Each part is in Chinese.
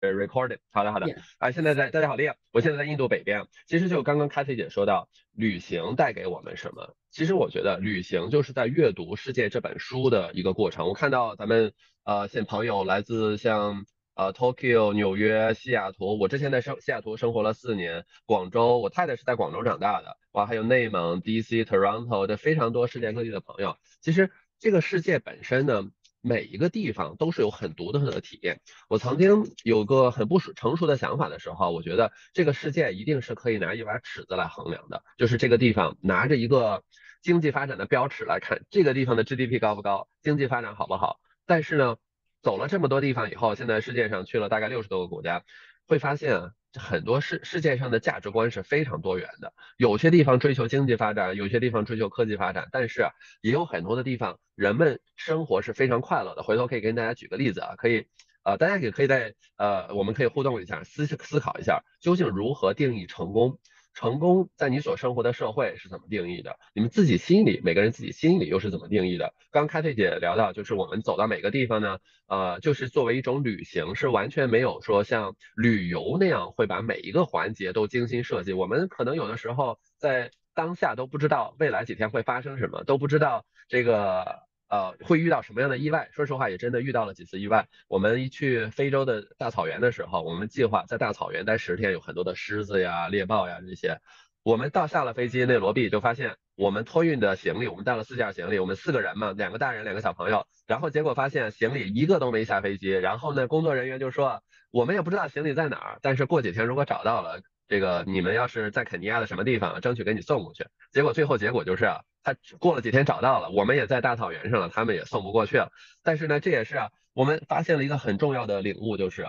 recorded，好的好的，啊，现在在大家好，丽亚，我现在在印度北边。其实就刚刚 Kathy 姐说到旅行带给我们什么，其实我觉得旅行就是在阅读世界这本书的一个过程。我看到咱们呃现朋友来自像呃 Tokyo、纽约、西雅图，我之前在生西雅图生活了四年，广州，我太太是在广州长大的，哇，还有内蒙、DC、Toronto 的非常多世界各地的朋友。其实这个世界本身呢。每一个地方都是有很独特的体验。我曾经有个很不成熟的想法的时候，我觉得这个世界一定是可以拿一把尺子来衡量的，就是这个地方拿着一个经济发展的标尺来看，这个地方的 GDP 高不高，经济发展好不好。但是呢，走了这么多地方以后，现在世界上去了大概六十多个国家，会发现啊。很多世世界上的价值观是非常多元的，有些地方追求经济发展，有些地方追求科技发展，但是也有很多的地方人们生活是非常快乐的。回头可以跟大家举个例子啊，可以呃，大家也可以在呃，我们可以互动一下，思思考一下，究竟如何定义成功？成功在你所生活的社会是怎么定义的？你们自己心里，每个人自己心里又是怎么定义的？刚开退姐聊到，就是我们走到每个地方呢，呃，就是作为一种旅行，是完全没有说像旅游那样会把每一个环节都精心设计。我们可能有的时候在当下都不知道未来几天会发生什么，都不知道这个。呃，会遇到什么样的意外？说实话，也真的遇到了几次意外。我们一去非洲的大草原的时候，我们计划在大草原待十天，有很多的狮子呀、猎豹呀这些。我们到下了飞机内罗毕，就发现我们托运的行李，我们带了四件行李，我们四个人嘛，两个大人，两个小朋友。然后结果发现行李一个都没下飞机。然后呢，工作人员就说，我们也不知道行李在哪儿，但是过几天如果找到了。这个你们要是在肯尼亚的什么地方，争取给你送过去。结果最后结果就是啊，他过了几天找到了，我们也在大草原上了，他们也送不过去了。但是呢，这也是啊，我们发现了一个很重要的领悟，就是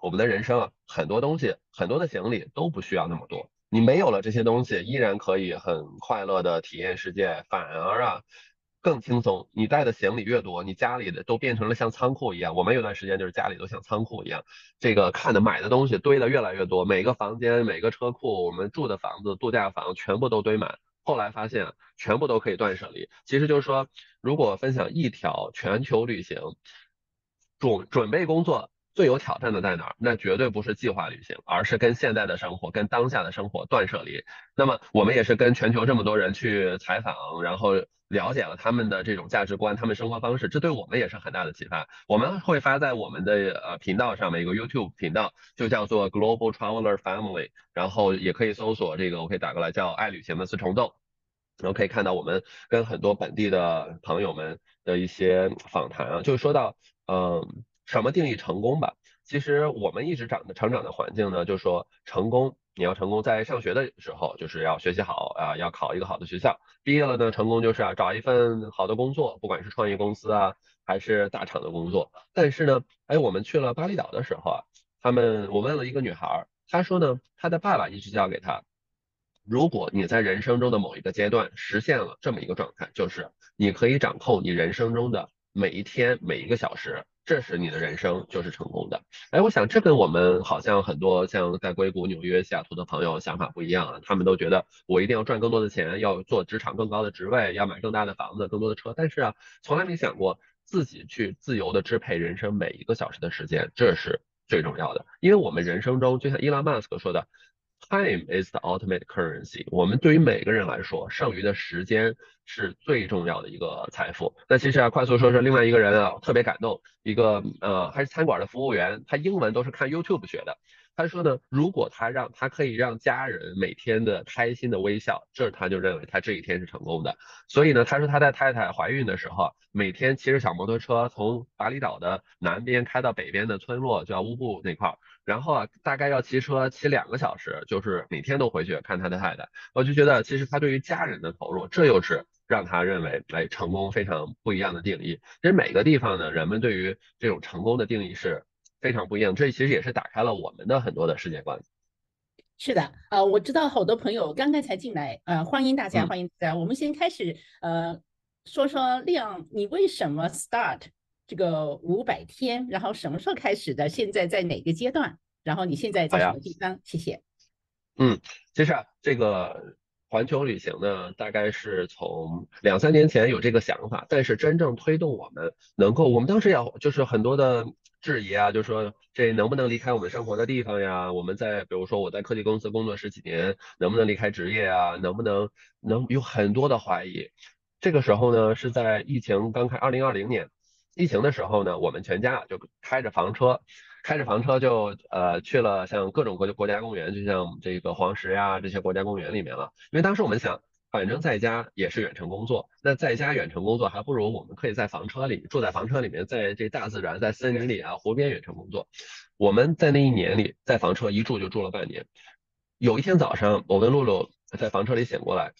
我们的人生啊，很多东西，很多的行李都不需要那么多。你没有了这些东西，依然可以很快乐的体验世界。反而啊。更轻松，你带的行李越多，你家里的都变成了像仓库一样。我们有段时间就是家里都像仓库一样，这个看的买的东西堆的越来越多，每个房间、每个车库，我们住的房子、度假房全部都堆满。后来发现全部都可以断舍离。其实就是说，如果分享一条全球旅行准准备工作。最有挑战的在哪儿？那绝对不是计划旅行，而是跟现在的生活、跟当下的生活断舍离。那么我们也是跟全球这么多人去采访，然后了解了他们的这种价值观、他们生活方式，这对我们也是很大的启发。我们会发在我们的呃频道上面一个 YouTube 频道，就叫做 Global Traveler Family，然后也可以搜索这个，我可以打过来叫爱旅行的四重奏，然后可以看到我们跟很多本地的朋友们的一些访谈啊，就是说到嗯。什么定义成功吧？其实我们一直长的成长的环境呢，就说成功，你要成功，在上学的时候就是要学习好啊，要考一个好的学校。毕业了呢，成功就是啊，找一份好的工作，不管是创业公司啊，还是大厂的工作。但是呢，哎，我们去了巴厘岛的时候啊，他们我问了一个女孩，她说呢，她的爸爸一直教给她，如果你在人生中的某一个阶段实现了这么一个状态，就是你可以掌控你人生中的每一天每一个小时。这时你的人生就是成功的。哎，我想这跟我们好像很多像在硅谷、纽约、西雅图的朋友想法不一样啊。他们都觉得我一定要赚更多的钱，要做职场更高的职位，要买更大的房子、更多的车。但是啊，从来没想过自己去自由的支配人生每一个小时的时间，这是最重要的。因为我们人生中，就像伊拉马斯克说的。Time is the ultimate currency。我们对于每个人来说，剩余的时间是最重要的一个财富。那其实啊，快速说说另外一个人啊，特别感动，一个呃还是餐馆的服务员，他英文都是看 YouTube 学的。他说呢，如果他让他可以让家人每天的开心的微笑，这他就认为他这一天是成功的。所以呢，他说他在太太怀孕的时候，每天骑着小摩托车从巴厘岛的南边开到北边的村落，叫乌布那块儿。然后啊，大概要骑车骑两个小时，就是每天都回去看他的太太。我就觉得，其实他对于家人的投入，这又是让他认为哎成功非常不一样的定义。其实每个地方呢，人们对于这种成功的定义是非常不一样。这其实也是打开了我们的很多的世界观。是的，呃，我知道好多朋友刚刚才进来，呃，欢迎大家，欢迎大家。我们先开始，呃，说说亮，你为什么 start？这个五百天，然后什么时候开始的？现在在哪个阶段？然后你现在在什么地方？谢谢。嗯，其实啊，这个环球旅行呢，大概是从两三年前有这个想法，但是真正推动我们能够，我们当时要就是很多的质疑啊，就说这能不能离开我们生活的地方呀？我们在比如说我在科技公司工作十几年，能不能离开职业啊？能不能能有很多的怀疑？这个时候呢，是在疫情刚开，二零二零年疫情的时候呢，我们全家就开着房车，开着房车就呃去了像各种国国家公园，就像这个黄石呀这些国家公园里面了。因为当时我们想，反正在家也是远程工作，那在家远程工作还不如我们可以在房车里住在房车里面，在这大自然，在森林里啊湖边远程工作。我们在那一年里在房车一住就住了半年。有一天早上，我跟露露在房车里醒过来。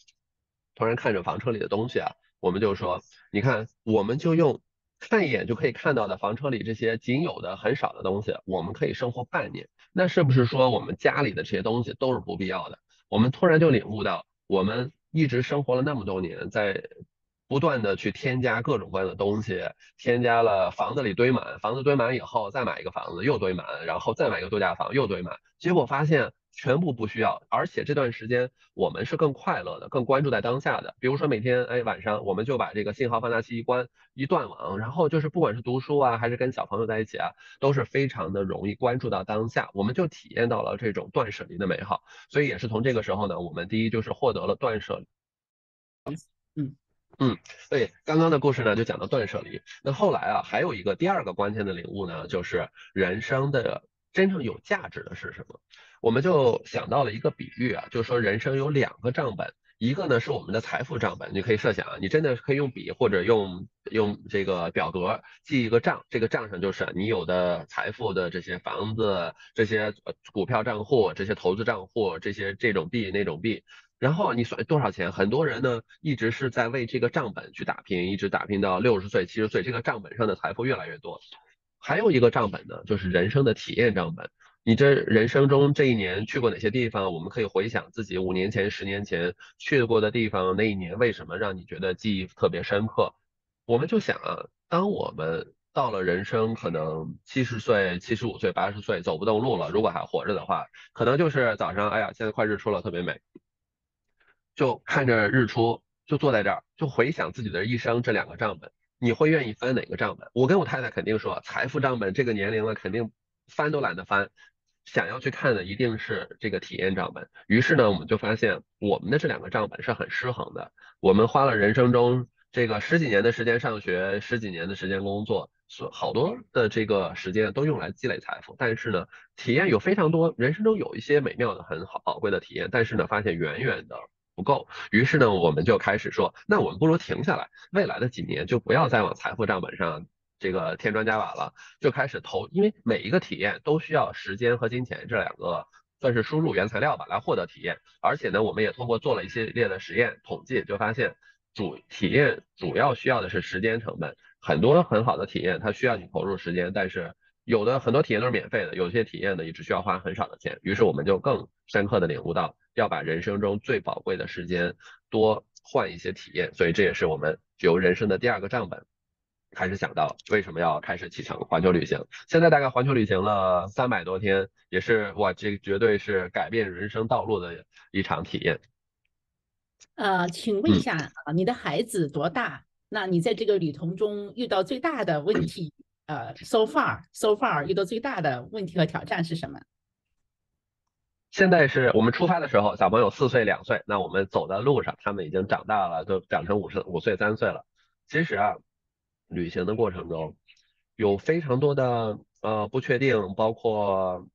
突然看着房车里的东西啊，我们就说，你看，我们就用看一眼就可以看到的房车里这些仅有的很少的东西，我们可以生活半年。那是不是说我们家里的这些东西都是不必要的？我们突然就领悟到，我们一直生活了那么多年，在不断的去添加各种各样的东西，添加了房子里堆满，房子堆满以后再买一个房子又堆满，然后再买一个度假房又堆满，结果发现。全部不需要，而且这段时间我们是更快乐的，更关注在当下的。比如说每天，哎，晚上我们就把这个信号放大器一关，一断网，然后就是不管是读书啊，还是跟小朋友在一起啊，都是非常的容易关注到当下，我们就体验到了这种断舍离的美好。所以也是从这个时候呢，我们第一就是获得了断舍离。嗯嗯，对，刚刚的故事呢就讲到断舍离。那后来啊，还有一个第二个关键的领悟呢，就是人生的真正有价值的是什么？我们就想到了一个比喻啊，就是说人生有两个账本，一个呢是我们的财富账本，你可以设想啊，你真的可以用笔或者用用这个表格记一个账，这个账上就是你有的财富的这些房子、这些股票账户、这些投资账户、这些这种币那种币，然后你算多少钱？很多人呢一直是在为这个账本去打拼，一直打拼到六十岁、七十岁，这个账本上的财富越来越多。还有一个账本呢，就是人生的体验账本。你这人生中这一年去过哪些地方？我们可以回想自己五年前、十年前去过的地方，那一年为什么让你觉得记忆特别深刻？我们就想啊，当我们到了人生可能七十岁、七十五岁、八十岁走不动路了，如果还活着的话，可能就是早上，哎呀，现在快日出了，特别美，就看着日出，就坐在这儿，就回想自己的一生这两个账本，你会愿意翻哪个账本？我跟我太太肯定说，财富账本，这个年龄了，肯定翻都懒得翻。想要去看的一定是这个体验账本，于是呢，我们就发现我们的这两个账本是很失衡的。我们花了人生中这个十几年的时间上学，十几年的时间工作，所好多的这个时间都用来积累财富，但是呢，体验有非常多，人生中有一些美妙的、很好宝贵的体验，但是呢，发现远远的不够。于是呢，我们就开始说，那我们不如停下来，未来的几年就不要再往财富账本上。这个添砖加瓦了，就开始投，因为每一个体验都需要时间和金钱这两个算是输入原材料吧，来获得体验。而且呢，我们也通过做了一系列的实验统计，就发现主体验主要需要的是时间成本。很多很好的体验它需要你投入时间，但是有的很多体验都是免费的，有些体验呢也只需要花很少的钱。于是我们就更深刻的领悟到，要把人生中最宝贵的时间多换一些体验。所以这也是我们由人生的第二个账本。开始想到为什么要开始启程环球旅行？现在大概环球旅行了三百多天，也是哇，这绝对是改变人生道路的一场体验。呃，请问一下啊，你的孩子多大？那你在这个旅途中遇到最大的问题？呃，so far so far 遇到最大的问题和挑战是什么？现在是我们出发的时候，小朋友四岁两岁，那我们走在路上，他们已经长大了，都长成五十五岁三岁了。其实啊。旅行的过程中，有非常多的呃不确定，包括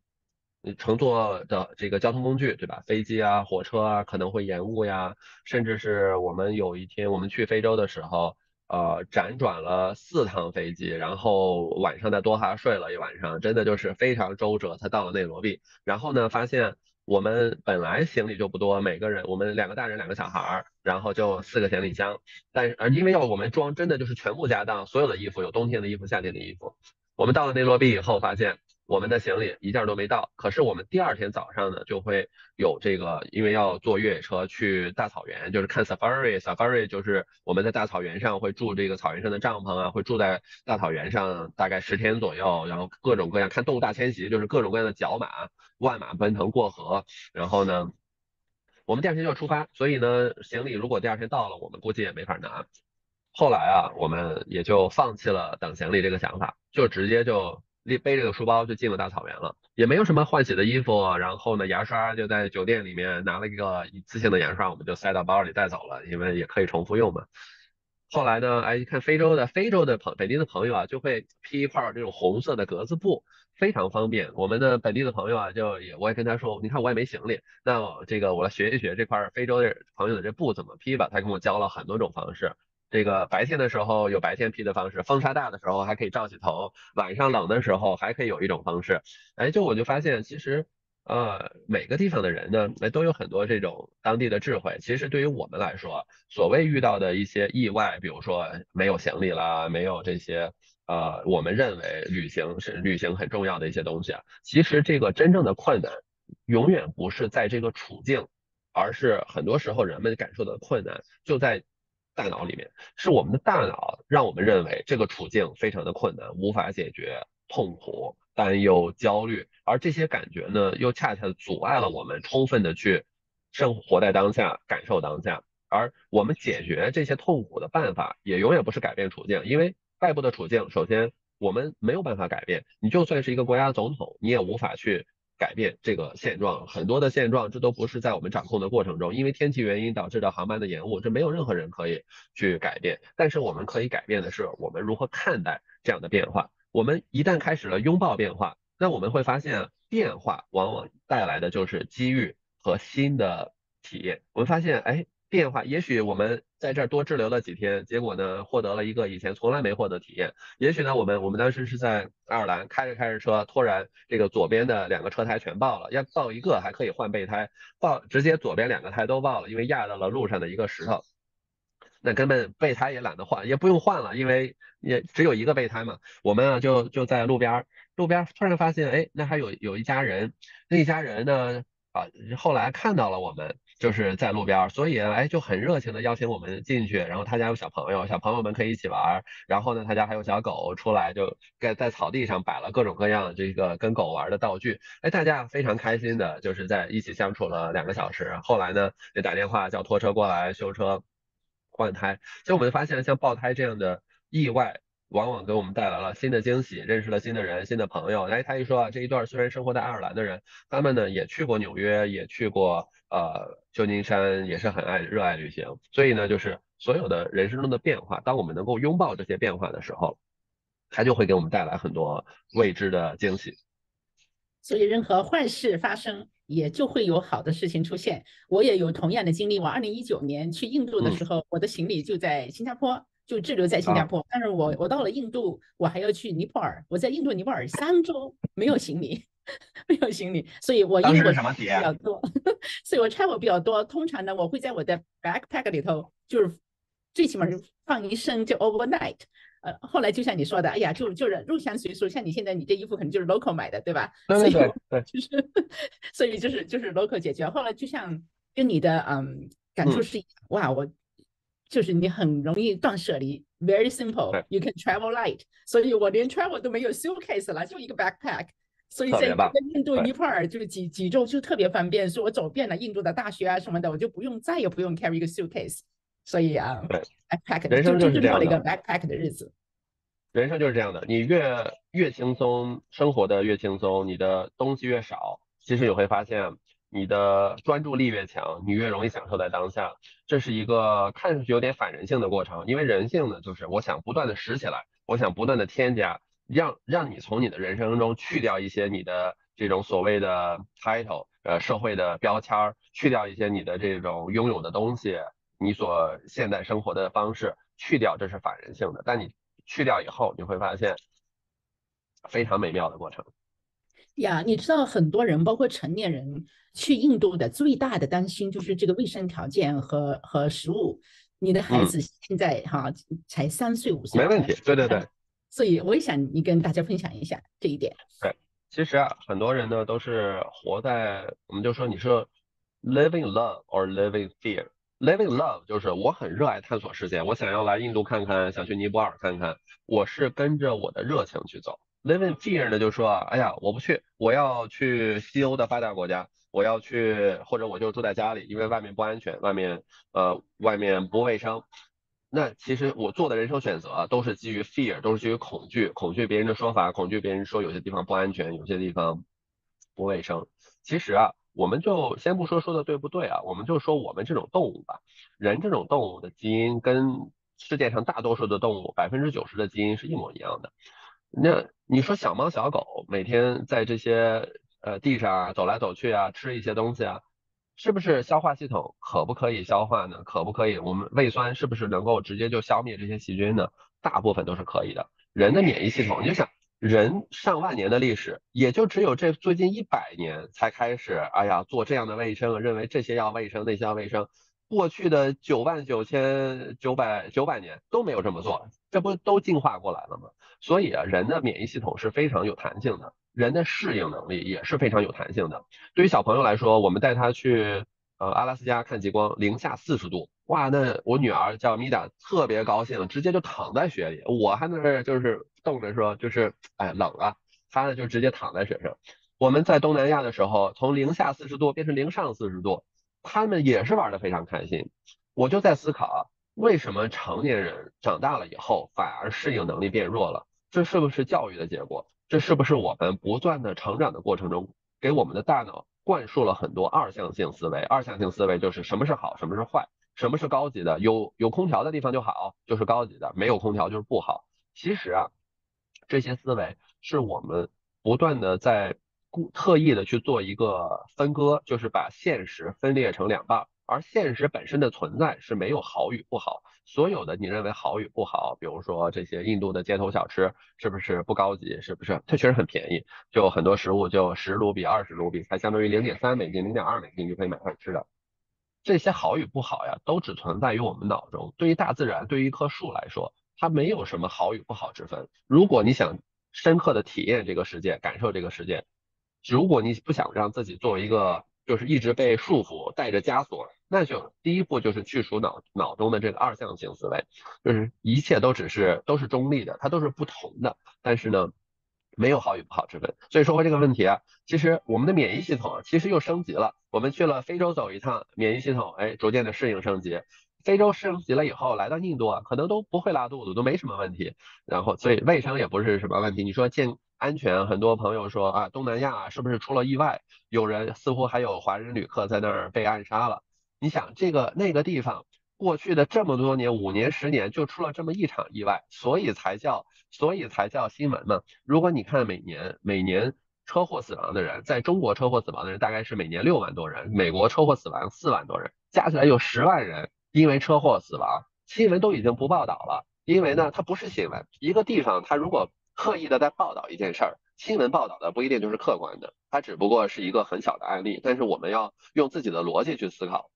乘坐的这个交通工具，对吧？飞机啊、火车啊可能会延误呀，甚至是我们有一天我们去非洲的时候，呃，辗转了四趟飞机，然后晚上在多哈睡了一晚上，真的就是非常周折才到了内罗毕，然后呢发现。我们本来行李就不多，每个人我们两个大人两个小孩儿，然后就四个行李箱。但是，而因为要我们装，真的就是全部家当，所有的衣服，有冬天的衣服，夏天的衣服。我们到了内罗毕以后，发现。我们的行李一件都没到，可是我们第二天早上呢，就会有这个，因为要坐越野车去大草原，就是看 safari，safari 就是我们在大草原上会住这个草原上的帐篷啊，会住在大草原上大概十天左右，然后各种各样看动物大迁徙，就是各种各样的角马、万马奔腾过河，然后呢，我们第二天就要出发，所以呢，行李如果第二天到了，我们估计也没法拿。后来啊，我们也就放弃了等行李这个想法，就直接就。背着个书包就进了大草原了，也没有什么换洗的衣服，然后呢，牙刷就在酒店里面拿了一个一次性的牙刷，我们就塞到包里带走了，因为也可以重复用嘛。后来呢，哎，一看非洲的非洲的朋本地的朋友啊，就会披一块这种红色的格子布，非常方便。我们的本地的朋友啊，就也我也跟他说，你看我也没行李，那这个我来学一学这块非洲的朋友的这布怎么披吧。他跟我教了很多种方式。这个白天的时候有白天披的方式，风沙大的时候还可以罩起头，晚上冷的时候还可以有一种方式。哎，就我就发现，其实呃每个地方的人呢，哎都有很多这种当地的智慧。其实对于我们来说，所谓遇到的一些意外，比如说没有行李啦，没有这些呃我们认为旅行是旅行很重要的一些东西啊，其实这个真正的困难永远不是在这个处境，而是很多时候人们感受的困难就在。大脑里面是我们的大脑让我们认为这个处境非常的困难，无法解决，痛苦、担忧、焦虑，而这些感觉呢，又恰恰阻碍了我们充分的去生活在当下，感受当下。而我们解决这些痛苦的办法，也永远不是改变处境，因为外部的处境，首先我们没有办法改变，你就算是一个国家的总统，你也无法去。改变这个现状，很多的现状，这都不是在我们掌控的过程中，因为天气原因导致的航班的延误，这没有任何人可以去改变。但是我们可以改变的是，我们如何看待这样的变化。我们一旦开始了拥抱变化，那我们会发现，变化往往带来的就是机遇和新的体验。我们发现，哎。变化，也许我们在这儿多滞留了几天，结果呢，获得了一个以前从来没获得体验。也许呢，我们我们当时是在爱尔兰开着开着车，突然这个左边的两个车胎全爆了，要爆一个还可以换备胎，爆直接左边两个胎都爆了，因为压到了路上的一个石头。那根本备胎也懒得换，也不用换了，因为也只有一个备胎嘛。我们啊就就在路边，路边突然发现，哎，那还有有一家人，那一家人呢啊，后来看到了我们。就是在路边，所以哎就很热情的邀请我们进去，然后他家有小朋友，小朋友们可以一起玩，然后呢他家还有小狗出来，就在在草地上摆了各种各样这个跟狗玩的道具，哎大家非常开心的，就是在一起相处了两个小时，后来呢就打电话叫拖车过来修车换胎，所以我们发现像爆胎这样的意外。往往给我们带来了新的惊喜，认识了新的人、新的朋友。哎，他一说啊，这一段虽然生活在爱尔兰的人，他们呢也去过纽约，也去过呃旧金山，也是很爱热爱旅行。所以呢，就是所有的人生中的变化，当我们能够拥抱这些变化的时候，它就会给我们带来很多未知的惊喜。所以，任何坏事发生，也就会有好的事情出现。我也有同样的经历。我二零一九年去印度的时候，我的行李就在新加坡。就滞留在新加坡，但是我我到了印度，我还要去尼泊尔。我在印度尼泊尔三周没有行李，没有行李，所以我印度比较多，所以我 travel 比较多。通常呢，我会在我的 backpack 里头，就是最起码是放一身就 overnight。呃，后来就像你说的，哎呀，就就是入乡随俗。像你现在你这衣服可能就是 local 买的，对吧？对对对，就是 所以就是就是 local 解决。后来就像跟你的嗯感触是一样，哇，我。就是你很容易断舍离，very simple，you can travel light。所以我连 travel 都没有 suitcase 了，就一个 backpack。所以在在印度尼泊尔就是几几周就特别方便，所以我走遍了印度的大学啊什么的，我就不用再也不用 carry 一个 suitcase。所以啊，backpack 人生就是这样的。一个 backpack 的日子。人生就是这样的，你越越轻松，生活的越轻松，你的东西越少，其实你会发现。你的专注力越强，你越容易享受在当下。这是一个看上去有点反人性的过程，因为人性呢，就是我想不断的拾起来，我想不断的添加，让让你从你的人生中去掉一些你的这种所谓的 title，呃，社会的标签儿，去掉一些你的这种拥有的东西，你所现在生活的方式，去掉，这是反人性的。但你去掉以后，你会发现非常美妙的过程。呀，你知道很多人，包括成年人去印度的最大的担心就是这个卫生条件和和食物。你的孩子现在哈才三岁五岁，没问题。对对对。所以我也想你跟大家分享一下这一点。对，其实啊，很多人呢都是活在，我们就说你是 living love or living fear。living love 就是我很热爱探索世界，我想要来印度看看，想去尼泊尔看看，我是跟着我的热情去走。Living fear 呢，就说，哎呀，我不去，我要去西欧的发达国家，我要去，或者我就住在家里，因为外面不安全，外面呃，外面不卫生。那其实我做的人生选择都是基于 fear，都是基于恐惧，恐惧别人的说法，恐惧别人说有些地方不安全，有些地方不卫生。其实啊，我们就先不说说的对不对啊，我们就说我们这种动物吧，人这种动物的基因跟世界上大多数的动物百分之九十的基因是一模一样的。那你说小猫小狗每天在这些呃地上啊走来走去啊，吃一些东西啊。是不是消化系统可不可以消化呢？可不可以？我们胃酸是不是能够直接就消灭这些细菌呢？大部分都是可以的。人的免疫系统，你就想，人上万年的历史，也就只有这最近一百年才开始，哎呀，做这样的卫生，认为这些要卫生，那些要卫生。过去的九万九千九百九百年都没有这么做，这不都进化过来了吗？所以啊，人的免疫系统是非常有弹性的。人的适应能力也是非常有弹性的。对于小朋友来说，我们带他去呃阿拉斯加看极光，零下四十度，哇，那我女儿叫米达，特别高兴，直接就躺在雪里。我还在那就是冻着说，就是哎冷啊，她呢就直接躺在雪上。我们在东南亚的时候，从零下四十度变成零上四十度，他们也是玩的非常开心。我就在思考，为什么成年人长大了以后反而适应能力变弱了？这是不是教育的结果？这是不是我们不断的成长的过程中，给我们的大脑灌输了很多二向性思维？二向性思维就是什么是好，什么是坏，什么是高级的？有有空调的地方就好，就是高级的；没有空调就是不好。其实啊，这些思维是我们不断的在故特意的去做一个分割，就是把现实分裂成两半。而现实本身的存在是没有好与不好，所有的你认为好与不好，比如说这些印度的街头小吃是不是不高级？是不是？它确实很便宜，就很多食物就十卢比、二十卢比，才相当于零点三美金、零点二美金就可以买上吃的。这些好与不好呀，都只存在于我们脑中。对于大自然，对于一棵树来说，它没有什么好与不好之分。如果你想深刻的体验这个世界，感受这个世界，如果你不想让自己作为一个就是一直被束缚，带着枷锁，那就第一步就是去除脑脑中的这个二向性思维，就是一切都只是都是中立的，它都是不同的，但是呢，没有好与不好之分。所以说回这个问题啊，其实我们的免疫系统啊其实又升级了。我们去了非洲走一趟，免疫系统哎逐渐的适应升级。非洲升级了以后，来到印度啊，可能都不会拉肚子，都没什么问题。然后所以卫生也不是什么问题。你说健安全，很多朋友说啊，东南亚是不是出了意外？有人似乎还有华人旅客在那儿被暗杀了。你想这个那个地方过去的这么多年，五年十年就出了这么一场意外，所以才叫所以才叫新闻嘛。如果你看每年每年车祸死亡的人，在中国车祸死亡的人大概是每年六万多人，美国车祸死亡四万多人，加起来有十万人因为车祸死亡，新闻都已经不报道了，因为呢它不是新闻。一个地方它如果刻意的在报道一件事儿，新闻报道的不一定就是客观的，它只不过是一个很小的案例。但是我们要用自己的逻辑去思考。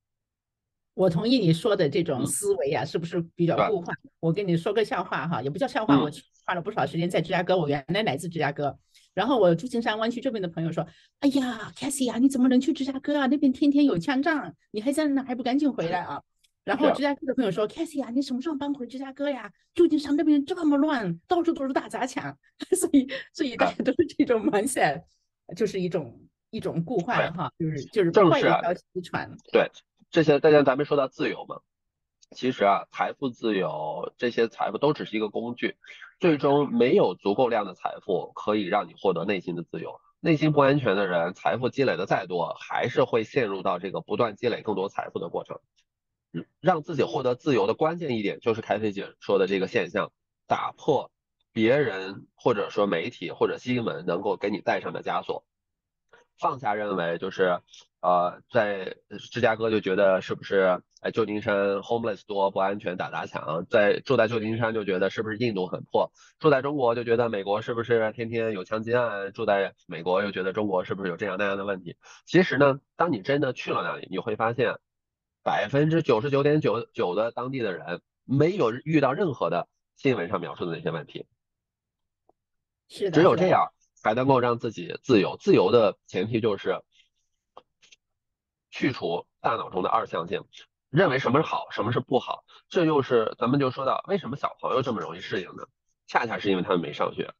我同意你说的这种思维啊，是不是比较固化？我跟你说个笑话哈，也不叫笑话，我花了不少时间在芝加哥，我原来来自芝加哥，然后我旧金山湾区这边的朋友说，哎呀，Cassie 啊，你怎么能去芝加哥啊？那边天天有枪战，你还在那还不赶紧回来啊？然后芝加哥的朋友说：“Cassie 啊，你什么时候搬回芝加哥呀？旧金山那边这么乱，到处都是大砸抢，所以所以大家都是这种 mindset，就是一种一种固化哈，就是就是坏的消息传。对这些，大家咱们说到自由嘛，其实啊，财富自由这些财富都只是一个工具，最终没有足够量的财富可以让你获得内心的自由。内心不安全的人，财富积累的再多，还是会陷入到这个不断积累更多财富的过程。”让自己获得自由的关键一点就是凯菲姐说的这个现象，打破别人或者说媒体或者新闻能够给你带上的枷锁，放下认为就是呃在芝加哥就觉得是不是哎旧金山 homeless 多不安全打砸抢，在住在旧金山就觉得是不是印度很破，住在中国就觉得美国是不是天天有枪击案，住在美国又觉得中国是不是有这样那样的问题。其实呢，当你真的去了那里，你会发现。百分之九十九点九九的当地的人没有遇到任何的新闻上描述的那些问题，是的，只有这样才能够让自己自由。自由的前提就是去除大脑中的二向性，认为什么是好，什么是不好。这又是咱们就说到为什么小朋友这么容易适应呢？恰恰是因为他们没上学。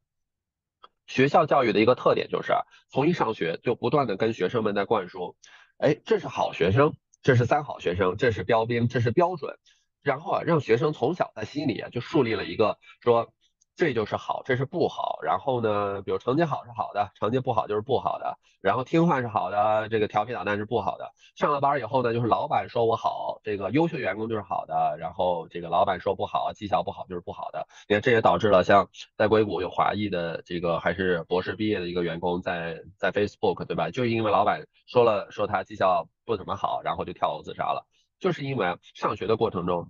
学校教育的一个特点就是从一上学就不断的跟学生们在灌输，哎，这是好学生。这是三好学生，这是标兵，这是标准。然后啊，让学生从小在心里啊就树立了一个说。这就是好，这是不好。然后呢，比如成绩好是好的，成绩不好就是不好的。然后听话是好的，这个调皮捣蛋是不好的。上了班以后呢，就是老板说我好，这个优秀员工就是好的。然后这个老板说不好，绩效不好就是不好的。你看，这也导致了像在硅谷有华裔的这个还是博士毕业的一个员工在在 Facebook 对吧？就因为老板说了说他绩效不怎么好，然后就跳楼自杀了。就是因为上学的过程中。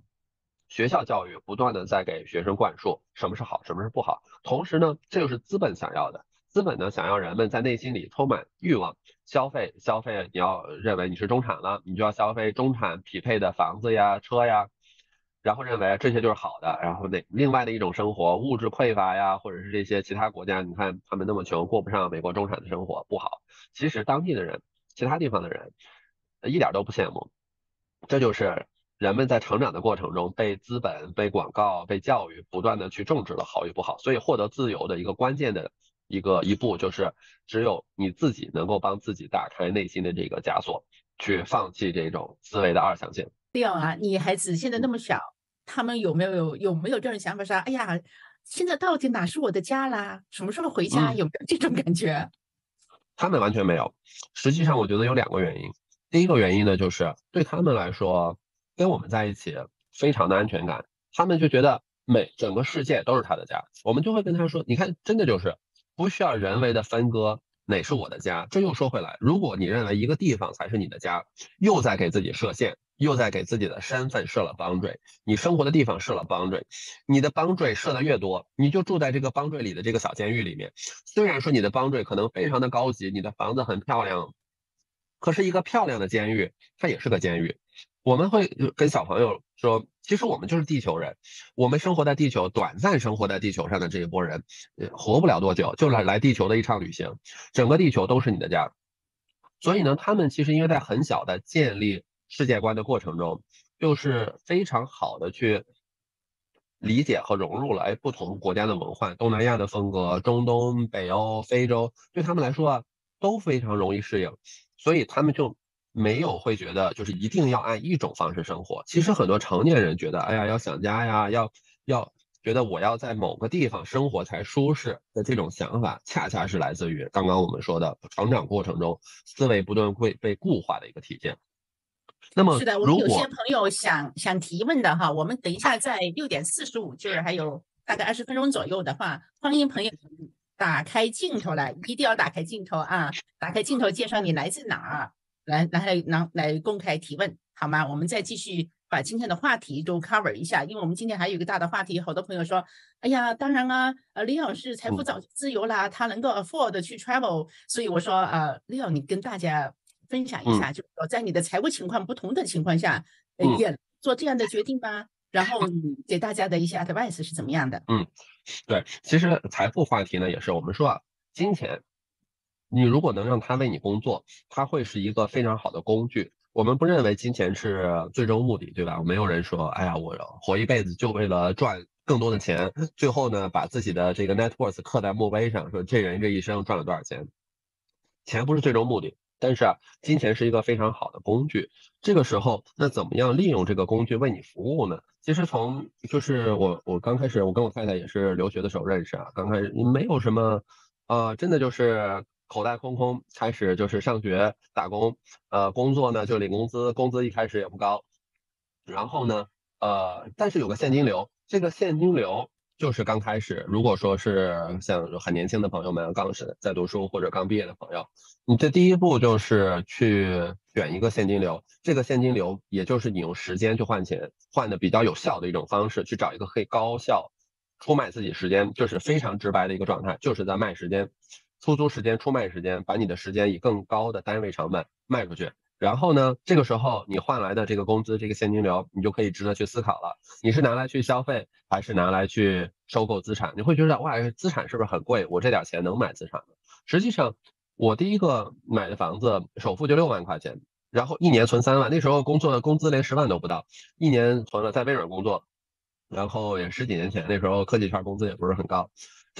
学校教育不断的在给学生灌输什么是好，什么是不好。同时呢，这就是资本想要的。资本呢，想要人们在内心里充满欲望，消费消费。你要认为你是中产了，你就要消费中产匹配的房子呀、车呀，然后认为这些就是好的。然后那另外的一种生活，物质匮乏呀，或者是这些其他国家，你看他们那么穷，过不上美国中产的生活，不好。其实当地的人，其他地方的人，一点都不羡慕。这就是。人们在成长的过程中，被资本、被广告、被教育不断的去种植了好与不好，所以获得自由的一个关键的一个一步，就是只有你自己能够帮自己打开内心的这个枷锁，去放弃这种思维的二向性。对啊，你孩子现在那么小，他们有没有有没有这种想法说，哎呀，现在到底哪是我的家啦？什么时候回家？有没有这种感觉？他们完全没有。实际上，我觉得有两个原因。第一个原因呢，就是对他们来说。跟我们在一起，非常的安全感，他们就觉得每整个世界都是他的家。我们就会跟他说，你看，真的就是不需要人为的分割哪是我的家。这又说回来，如果你认为一个地方才是你的家，又在给自己设限，又在给自己的身份设了方坠你生活的地方设了方坠你的方坠设的越多，你就住在这个方坠里的这个小监狱里面。虽然说你的方坠可能非常的高级，你的房子很漂亮，可是一个漂亮的监狱，它也是个监狱。我们会跟小朋友说，其实我们就是地球人，我们生活在地球，短暂生活在地球上的这一波人，活不了多久，就来来地球的一场旅行，整个地球都是你的家。所以呢，他们其实因为在很小的建立世界观的过程中，就是非常好的去理解和融入了哎不同国家的文化，东南亚的风格，中东、北欧、非洲，对他们来说啊都非常容易适应，所以他们就。没有会觉得就是一定要按一种方式生活。其实很多成年人觉得，哎呀，要想家呀，要要觉得我要在某个地方生活才舒适的这种想法，恰恰是来自于刚刚我们说的成长过程中思维不断会被固化的一个体现。那么是的，我们有些朋友想想提问的哈，我们等一下在六点四十五，就是还有大概二十分钟左右的话，欢迎朋友打开镜头来，一定要打开镜头啊，打开镜头介绍你来自哪儿。来来来来公开提问好吗？我们再继续把今天的话题都 cover 一下，因为我们今天还有一个大的话题。好多朋友说，哎呀，当然啊，呃，李老师财富早就自由啦，他能够 afford 去 travel，所以我说，呃，李老，你跟大家分享一下，就是说在你的财务情况不同的情况下，也做这样的决定吧。然后给大家的一些 advice 是怎么样的？嗯，对，其实财富话题呢，也是我们说啊，金钱。你如果能让他为你工作，他会是一个非常好的工具。我们不认为金钱是最终目的，对吧？没有人说，哎呀，我活一辈子就为了赚更多的钱，最后呢，把自己的这个 net worth 刻在墓碑上，说这人这一生赚了多少钱。钱不是最终目的，但是啊，金钱是一个非常好的工具。这个时候，那怎么样利用这个工具为你服务呢？其实从就是我我刚开始，我跟我太太也是留学的时候认识啊，刚开始没有什么，呃，真的就是。口袋空空，开始就是上学打工，呃，工作呢就领工资，工资一开始也不高，然后呢，呃，但是有个现金流，这个现金流就是刚开始，如果说是像很年轻的朋友们，刚是在读书或者刚毕业的朋友，你这第一步就是去选一个现金流，这个现金流也就是你用时间去换钱，换的比较有效的一种方式，去找一个可以高效出卖自己时间，就是非常直白的一个状态，就是在卖时间。出租时间、出卖时间，把你的时间以更高的单位成本卖出去，然后呢，这个时候你换来的这个工资、这个现金流，你就可以值得去思考了。你是拿来去消费，还是拿来去收购资产？你会觉得哇，资产是不是很贵？我这点钱能买资产吗？实际上，我第一个买的房子首付就六万块钱，然后一年存三万。那时候工作的工资连十万都不到，一年存了在微软工作，然后也十几年前，那时候科技圈工资也不是很高。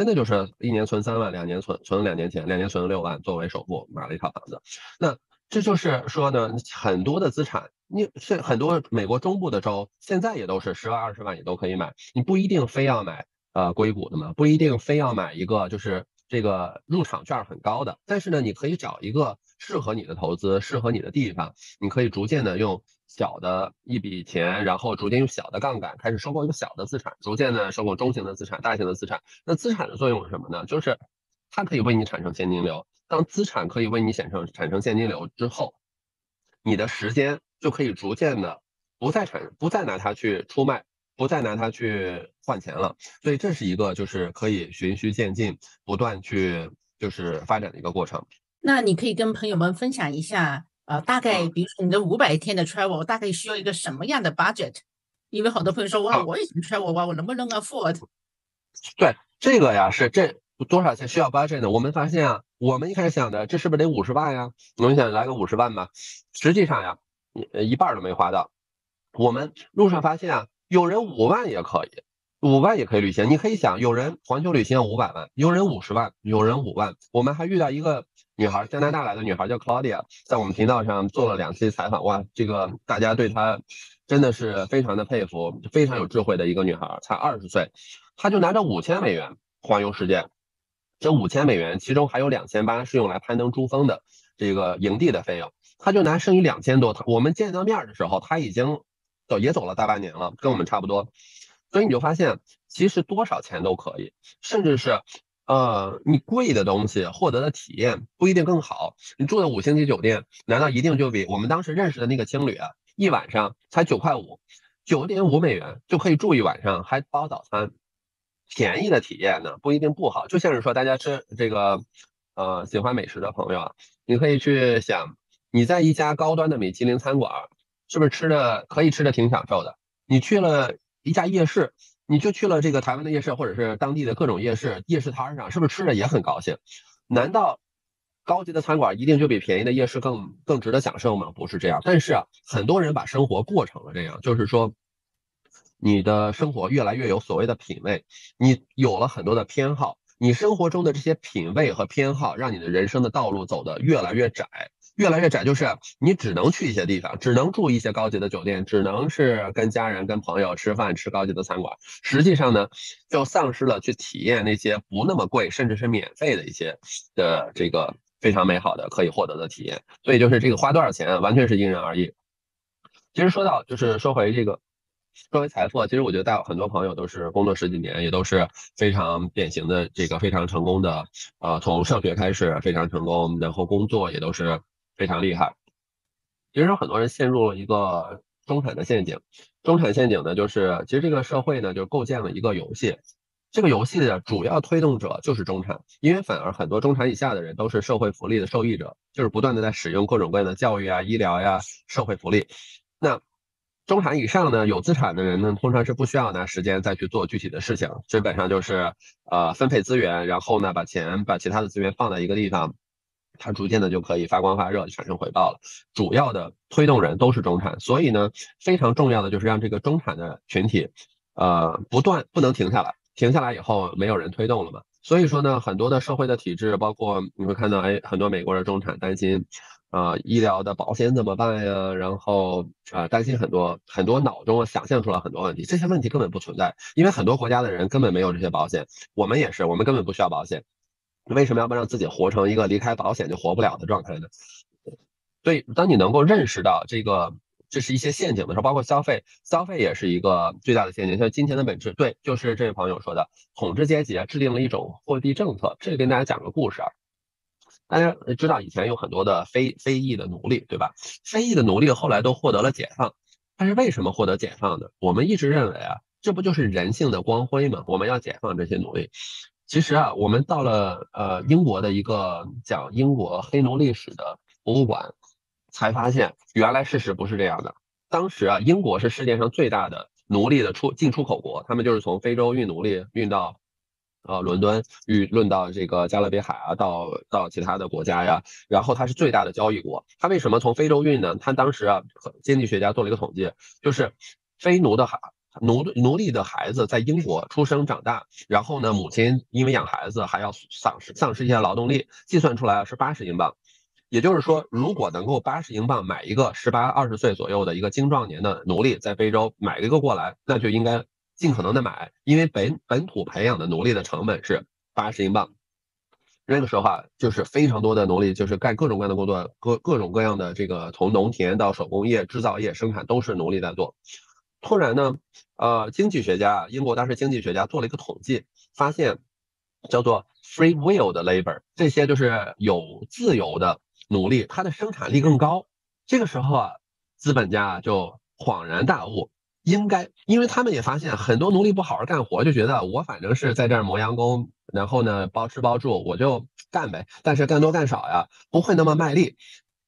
真的就是一年存三万，两年存存了两年钱，两年存了六万作为首付买了一套房子。那这就是说呢，很多的资产你是很多美国中部的州，现在也都是十万二十万也都可以买，你不一定非要买呃硅谷的嘛，不一定非要买一个就是这个入场券很高的，但是呢，你可以找一个适合你的投资、适合你的地方，你可以逐渐的用小的一笔钱，然后逐渐用小的杠杆开始收购一个小的资产，逐渐的收购中型的资产、大型的资产。那资产的作用是什么呢？就是它可以为你产生现金流。当资产可以为你产生产生现金流之后，你的时间就可以逐渐的不再产不再拿它去出卖，不再拿它去换钱了。所以这是一个就是可以循序渐进，不断去就是发展的一个过程。那你可以跟朋友们分享一下，呃，大概比如说你的五百天的 travel 大概需要一个什么样的 budget？因为好多朋友说，哇，我也想 travel 哇，我能不能 afford？对，这个呀是这。多少钱需要 budget 呢？我们发现啊，我们一开始想的，这是不是得五十万呀？我们想来个五十万吧。实际上呀，一半都没花到。我们路上发现啊，有人五万也可以，五万也可以旅行。你可以想，有人环球旅行五百万，有人五十万，有人五万。我们还遇到一个女孩，加拿大来的女孩叫 Claudia，在我们频道上做了两期采访。哇，这个大家对她真的是非常的佩服，非常有智慧的一个女孩，才二十岁，她就拿着五千美元环游世界。这五千美元，其中还有两千八是用来攀登珠峰的这个营地的费用，她就拿剩余两千多。我们见到面的时候，她已经走也走了大半年了，跟我们差不多。所以你就发现，其实多少钱都可以，甚至是呃，你贵的东西获得的体验不一定更好。你住的五星级酒店，难道一定就比我们当时认识的那个青旅啊，一晚上才九块五，九点五美元就可以住一晚上，还包早餐。便宜的体验呢不一定不好，就像是说大家吃这个呃喜欢美食的朋友啊，你可以去想你在一家高端的米其林餐馆，是不是吃的可以吃的挺享受的？你去了一家夜市，你就去了这个台湾的夜市或者是当地的各种夜市夜市摊上，是不是吃的也很高兴？难道高级的餐馆一定就比便宜的夜市更更值得享受吗？不是这样，但是啊，很多人把生活过成了这样，就是说。你的生活越来越有所谓的品味，你有了很多的偏好，你生活中的这些品味和偏好，让你的人生的道路走得越来越窄，越来越窄，就是你只能去一些地方，只能住一些高级的酒店，只能是跟家人、跟朋友吃饭吃高级的餐馆，实际上呢，就丧失了去体验那些不那么贵，甚至是免费的一些的这个非常美好的可以获得的体验。所以就是这个花多少钱，完全是因人而异。其实说到就是说回这个。说回财富，其实我觉得大很多朋友都是工作十几年，也都是非常典型的这个非常成功的，呃，从上学开始非常成功，然后工作也都是非常厉害。其实很多人陷入了一个中产的陷阱，中产陷阱呢，就是其实这个社会呢就构建了一个游戏，这个游戏的主要推动者就是中产，因为反而很多中产以下的人都是社会福利的受益者，就是不断的在使用各种各样的教育啊、医疗呀、社会福利，那。中产以上呢，有资产的人呢，通常是不需要拿时间再去做具体的事情，基本上就是呃分配资源，然后呢把钱把其他的资源放在一个地方，它逐渐的就可以发光发热，产生回报了。主要的推动人都是中产，所以呢非常重要的就是让这个中产的群体，呃不断不能停下来，停下来以后没有人推动了嘛。所以说呢，很多的社会的体制，包括你会看到，哎，很多美国的中产担心。啊，医疗的保险怎么办呀？然后啊，担心很多很多，脑中想象出来很多问题，这些问题根本不存在，因为很多国家的人根本没有这些保险，我们也是，我们根本不需要保险，为什么要让自己活成一个离开保险就活不了的状态呢？所以，当你能够认识到这个这是一些陷阱的时候，包括消费，消费也是一个最大的陷阱，像金钱的本质，对，就是这位朋友说的，统治阶级啊制定了一种货币政策，这里跟大家讲个故事啊。大家知道以前有很多的非非裔的奴隶，对吧？非裔的奴隶后来都获得了解放，但是为什么获得解放呢？我们一直认为啊，这不就是人性的光辉吗？我们要解放这些奴隶。其实啊，我们到了呃英国的一个讲英国黑奴历史的博物馆，才发现原来事实不是这样的。当时啊，英国是世界上最大的奴隶的出进出口国，他们就是从非洲运奴隶运到。呃，伦敦与论到这个加勒比海啊，到到其他的国家呀，然后它是最大的交易国。它为什么从非洲运呢？它当时啊，经济学家做了一个统计，就是非奴的海奴奴隶的孩子在英国出生长大，然后呢，母亲因为养孩子还要丧失丧失一些劳动力，计算出来是八十英镑。也就是说，如果能够八十英镑买一个十八二十岁左右的一个精壮年的奴隶，在非洲买一个过来，那就应该尽可能的买，因为本本土培养的奴隶的成本是八十英镑。那个时候啊，就是非常多的奴隶，就是干各种各样的工作，各各种各样的这个从农田到手工业、制造业生产都是奴隶在做。突然呢，呃，经济学家，英国当时经济学家做了一个统计，发现叫做 free will 的 labor，这些就是有自由的奴隶，它的生产力更高。这个时候啊，资本家就恍然大悟。应该，因为他们也发现很多奴隶不好好干活，就觉得我反正是在这儿磨洋工，然后呢包吃包住，我就干呗。但是干多干少呀，不会那么卖力。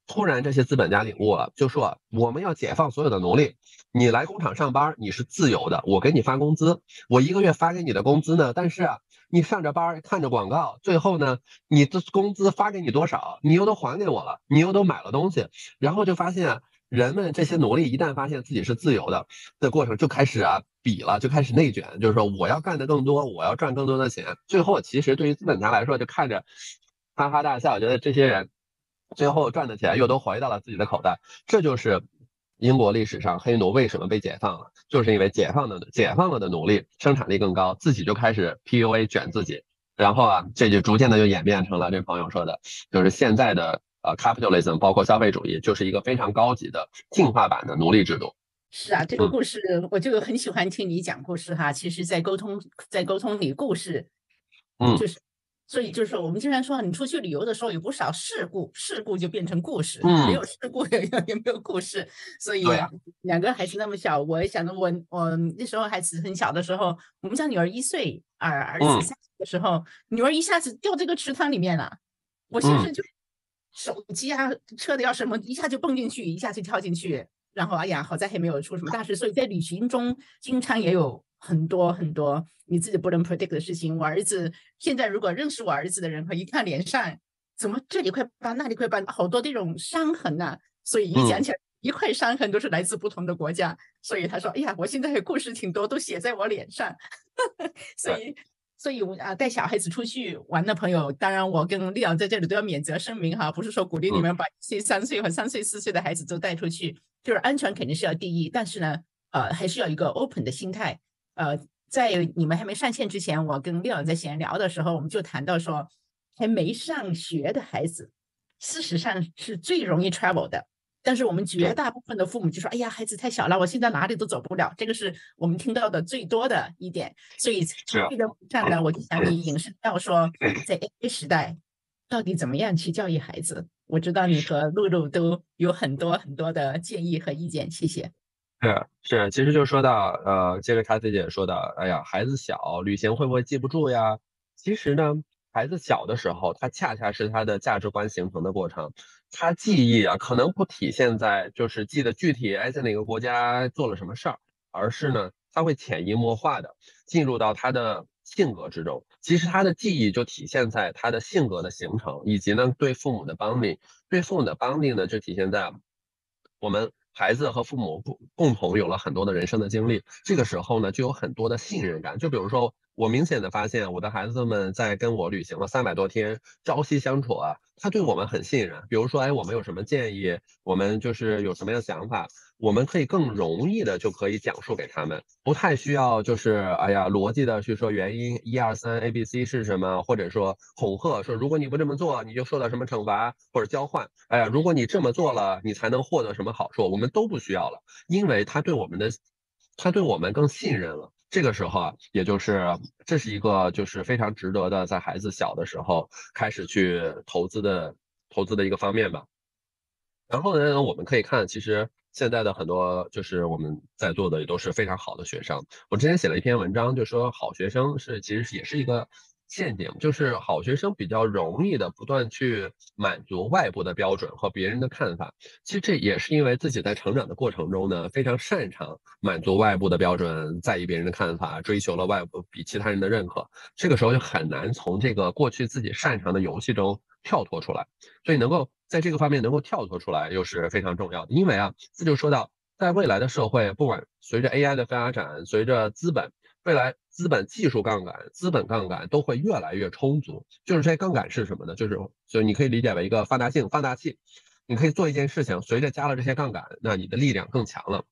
突然这些资本家领悟了，就说我们要解放所有的奴隶，你来工厂上班你是自由的，我给你发工资，我一个月发给你的工资呢，但是你上着班看着广告，最后呢你的工资发给你多少，你又都还给我了，你又都买了东西，然后就发现。人们这些奴隶一旦发现自己是自由的的过程，就开始啊比了，就开始内卷，就是说我要干的更多，我要赚更多的钱。最后，其实对于资本家来说，就看着哈哈大笑，觉得这些人最后赚的钱又都回到了自己的口袋。这就是英国历史上黑奴为什么被解放了，就是因为解放的解放了的奴隶生产力更高，自己就开始 PUA 卷自己，然后啊，这就逐渐的就演变成了这朋友说的，就是现在的。呃，capitalism 包括消费主义，就是一个非常高级的进化版的奴隶制度。是啊，这个故事我就很喜欢听你讲故事哈。其实，在沟通，在沟通里，故事，嗯，就是，所以就是说，我们经常说，你出去旅游的时候有不少事故，事故就变成故事，嗯没有事故 也也没有故事。所以两个孩子那么小，我也想着我我那时候孩子很小的时候，我们家女儿一岁，儿儿子三岁的时候，女儿一下子掉这个池塘里面了，我先生就。手机啊，车的钥匙么一下就蹦进去，一下就跳进去，然后哎呀，好在还没有出什么大事。所以在旅行中，经常也有很多很多你自己不能 predict 的事情。我儿子现在如果认识我儿子的人，和一看脸上怎么这里块疤，那里块疤，好多这种伤痕呐。所以一讲起来，一块伤痕都是来自不同的国家。所以他说，哎呀，我现在故事挺多，都写在我脸上。所以。所以，我啊，带小孩子出去玩的朋友，当然我跟丽阳在这里都要免责声明哈，不是说鼓励你们把一些三岁和三岁四岁的孩子都带出去，就是安全肯定是要第一，但是呢，呃，还是要一个 open 的心态。呃，在你们还没上线之前，我跟丽阳在闲聊的时候，我们就谈到说，还没上学的孩子，事实上是最容易 travel 的。但是我们绝大部分的父母就说：“哎呀，孩子太小了，我现在哪里都走不了。”这个是我们听到的最多的一点。所以这个上呢，我就想你引申到说，在 AI 时代，到底怎么样去教育孩子？我知道你和露露都有很多很多的建议和意见。谢谢。是是，其实就说到呃，接着卡斯姐说的，哎呀，孩子小，旅行会不会记不住呀？其实呢。孩子小的时候，他恰恰是他的价值观形成的过程。他记忆啊，可能不体现在就是记得具体哎在哪个国家做了什么事儿，而是呢，他会潜移默化的进入到他的性格之中。其实他的记忆就体现在他的性格的形成，以及呢对父母的帮定。对父母的帮定呢，就体现在我们孩子和父母共共同有了很多的人生的经历。这个时候呢，就有很多的信任感。就比如说。我明显的发现，我的孩子们在跟我旅行了三百多天，朝夕相处啊，他对我们很信任。比如说，哎，我们有什么建议，我们就是有什么样的想法，我们可以更容易的就可以讲述给他们，不太需要就是哎呀逻辑的去说原因，一二三 A B C 是什么，或者说恐吓说如果你不这么做，你就受到什么惩罚或者交换。哎呀，如果你这么做了，你才能获得什么好处，我们都不需要了，因为他对我们的，他对我们更信任了。这个时候啊，也就是这是一个就是非常值得的，在孩子小的时候开始去投资的投资的一个方面吧。然后呢，我们可以看，其实现在的很多就是我们在座的也都是非常好的学生。我之前写了一篇文章，就说好学生是其实也是一个。陷阱就是好学生比较容易的不断去满足外部的标准和别人的看法，其实这也是因为自己在成长的过程中呢，非常擅长满足外部的标准，在意别人的看法，追求了外部比其他人的认可，这个时候就很难从这个过去自己擅长的游戏中跳脱出来，所以能够在这个方面能够跳脱出来又是非常重要的，因为啊，这就说到在未来的社会，不管随着 AI 的发展，随着资本。未来资本技术杠杆、资本杠杆都会越来越充足。就是这些杠杆是什么呢？就是就你可以理解为一个放大镜、放大器。你可以做一件事情，随着加了这些杠杆，那你的力量更强了。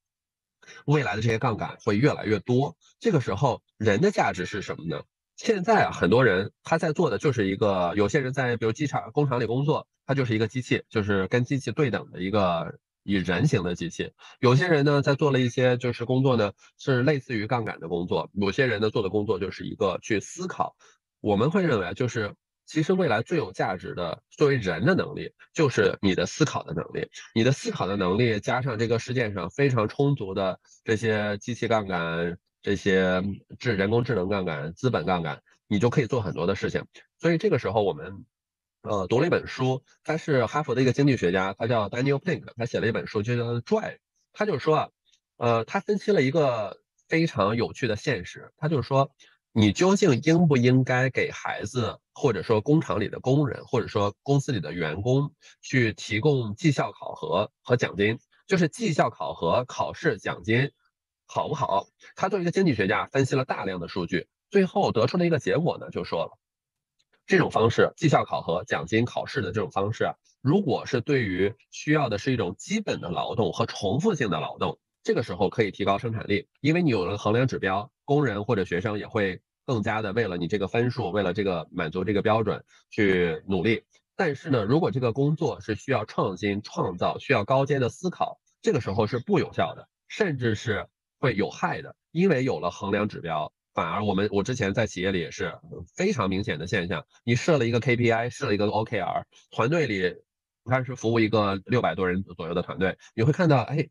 未来的这些杠杆会越来越多。这个时候，人的价值是什么呢？现在啊，很多人他在做的就是一个，有些人在比如机场、工厂里工作，他就是一个机器，就是跟机器对等的一个以人形的机器。有些人呢，在做了一些就是工作呢，是类似于杠杆的工作。有些人呢，做的工作就是一个去思考。我们会认为就是。其实未来最有价值的，作为人的能力，就是你的思考的能力。你的思考的能力，加上这个世界上非常充足的这些机器杠杆、这些智人工智能杠杆、资本杠杆，你就可以做很多的事情。所以这个时候，我们呃读了一本书，他是哈佛的一个经济学家，他叫 Daniel Pink，他写了一本书，就叫《Drive》。他就说啊，呃，他分析了一个非常有趣的现实，他就是说。你究竟应不应该给孩子，或者说工厂里的工人，或者说公司里的员工去提供绩效考核和奖金？就是绩效考核、考试、奖金好不好？他作为一个经济学家，分析了大量的数据，最后得出的一个结果呢，就说了，这种方式，绩效考核、奖金、考试的这种方式，如果是对于需要的是一种基本的劳动和重复性的劳动。这个时候可以提高生产力，因为你有了衡量指标，工人或者学生也会更加的为了你这个分数，为了这个满足这个标准去努力。但是呢，如果这个工作是需要创新创造，需要高阶的思考，这个时候是不有效的，甚至是会有害的。因为有了衡量指标，反而我们我之前在企业里也是非常明显的现象。你设了一个 KPI，设了一个 OKR，团队里你看是服务一个六百多人左右的团队，你会看到，哎。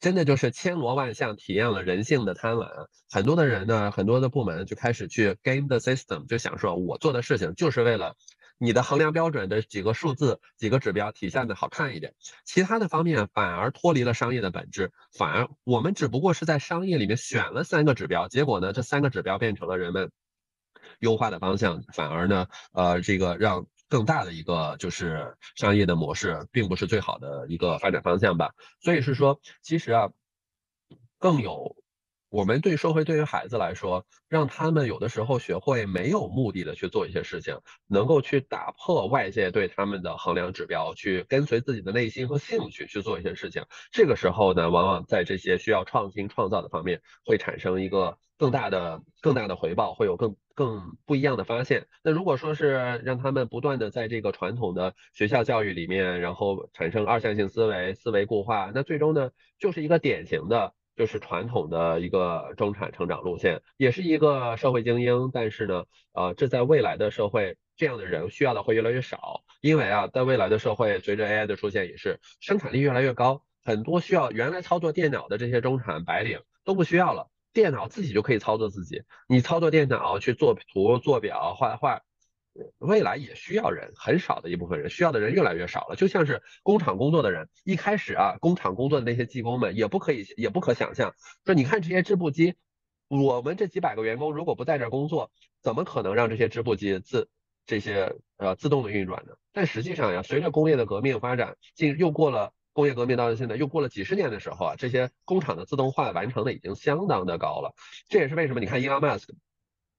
真的就是千罗万象，体验了人性的贪婪。很多的人呢，很多的部门就开始去 game the system，就想说，我做的事情就是为了你的衡量标准的几个数字、几个指标体现的好看一点，其他的方面反而脱离了商业的本质。反而我们只不过是在商业里面选了三个指标，结果呢，这三个指标变成了人们优化的方向，反而呢，呃，这个让。更大的一个就是商业的模式，并不是最好的一个发展方向吧。所以是说，其实啊，更有我们对社会对于孩子来说，让他们有的时候学会没有目的的去做一些事情，能够去打破外界对他们的衡量指标，去跟随自己的内心和兴趣去做一些事情。这个时候呢，往往在这些需要创新创造的方面，会产生一个更大的更大的回报，会有更。更不一样的发现。那如果说是让他们不断的在这个传统的学校教育里面，然后产生二向性思维、思维固化，那最终呢，就是一个典型的，就是传统的一个中产成长路线，也是一个社会精英。但是呢，呃，这在未来的社会，这样的人需要的会越来越少，因为啊，在未来的社会，随着 AI 的出现，也是生产力越来越高，很多需要原来操作电脑的这些中产白领都不需要了。电脑自己就可以操作自己，你操作电脑去做图、做表、画画，未来也需要人，很少的一部分人，需要的人越来越少了。就像是工厂工作的人，一开始啊，工厂工作的那些技工们也不可以，也不可想象，说你看这些织布机，我们这几百个员工如果不在这工作，怎么可能让这些织布机自这些呃自动的运转呢？但实际上呀，随着工业的革命发展，进又过了。工业革命到现在又过了几十年的时候啊，这些工厂的自动化完成的已经相当的高了。这也是为什么你看 Elon Musk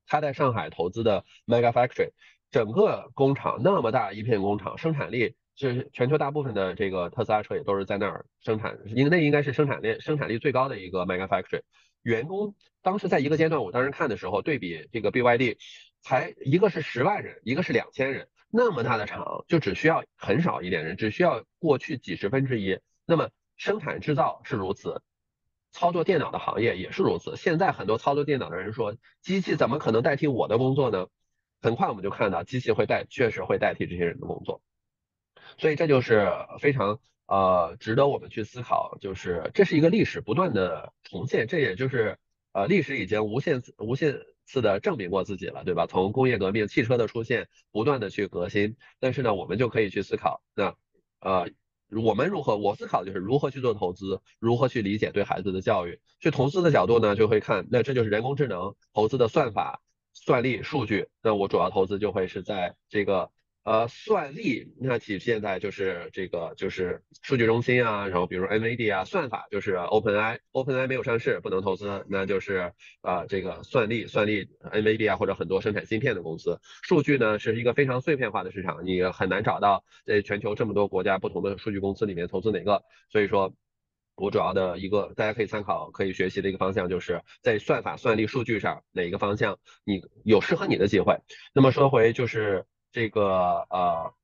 他在上海投资的 Mega Factory，整个工厂那么大一片工厂，生产力是全球大部分的这个特斯拉车也都是在那儿生产，应那应该是生产链生产力最高的一个 Mega Factory。员工当时在一个阶段，我当时看的时候对比这个 BYD，才一个是十万人，一个是两千人。那么大的厂就只需要很少一点人，只需要过去几十分之一。那么生产制造是如此，操作电脑的行业也是如此。现在很多操作电脑的人说，机器怎么可能代替我的工作呢？很快我们就看到机器会代，确实会代替这些人的工作。所以这就是非常呃值得我们去思考，就是这是一个历史不断的重现，这也就是呃历史已经无限次无限。次的证明过自己了，对吧？从工业革命、汽车的出现，不断的去革新。但是呢，我们就可以去思考，那呃，我们如何？我思考就是如何去做投资，如何去理解对孩子的教育。去投资的角度呢，就会看，那这就是人工智能投资的算法、算力、数据。那我主要投资就会是在这个呃，算力那体现在就是这个就是数据中心啊，然后比如 NVD 啊，算法就是 OpenAI，OpenAI 没有上市不能投资，那就是呃这个算力算力 NVD 啊或者很多生产芯片的公司。数据呢是一个非常碎片化的市场，你很难找到在全球这么多国家不同的数据公司里面投资哪个。所以说，我主要的一个大家可以参考可以学习的一个方向就是在算法算力数据上哪一个方向你有适合你的机会。那么说回就是。这个呃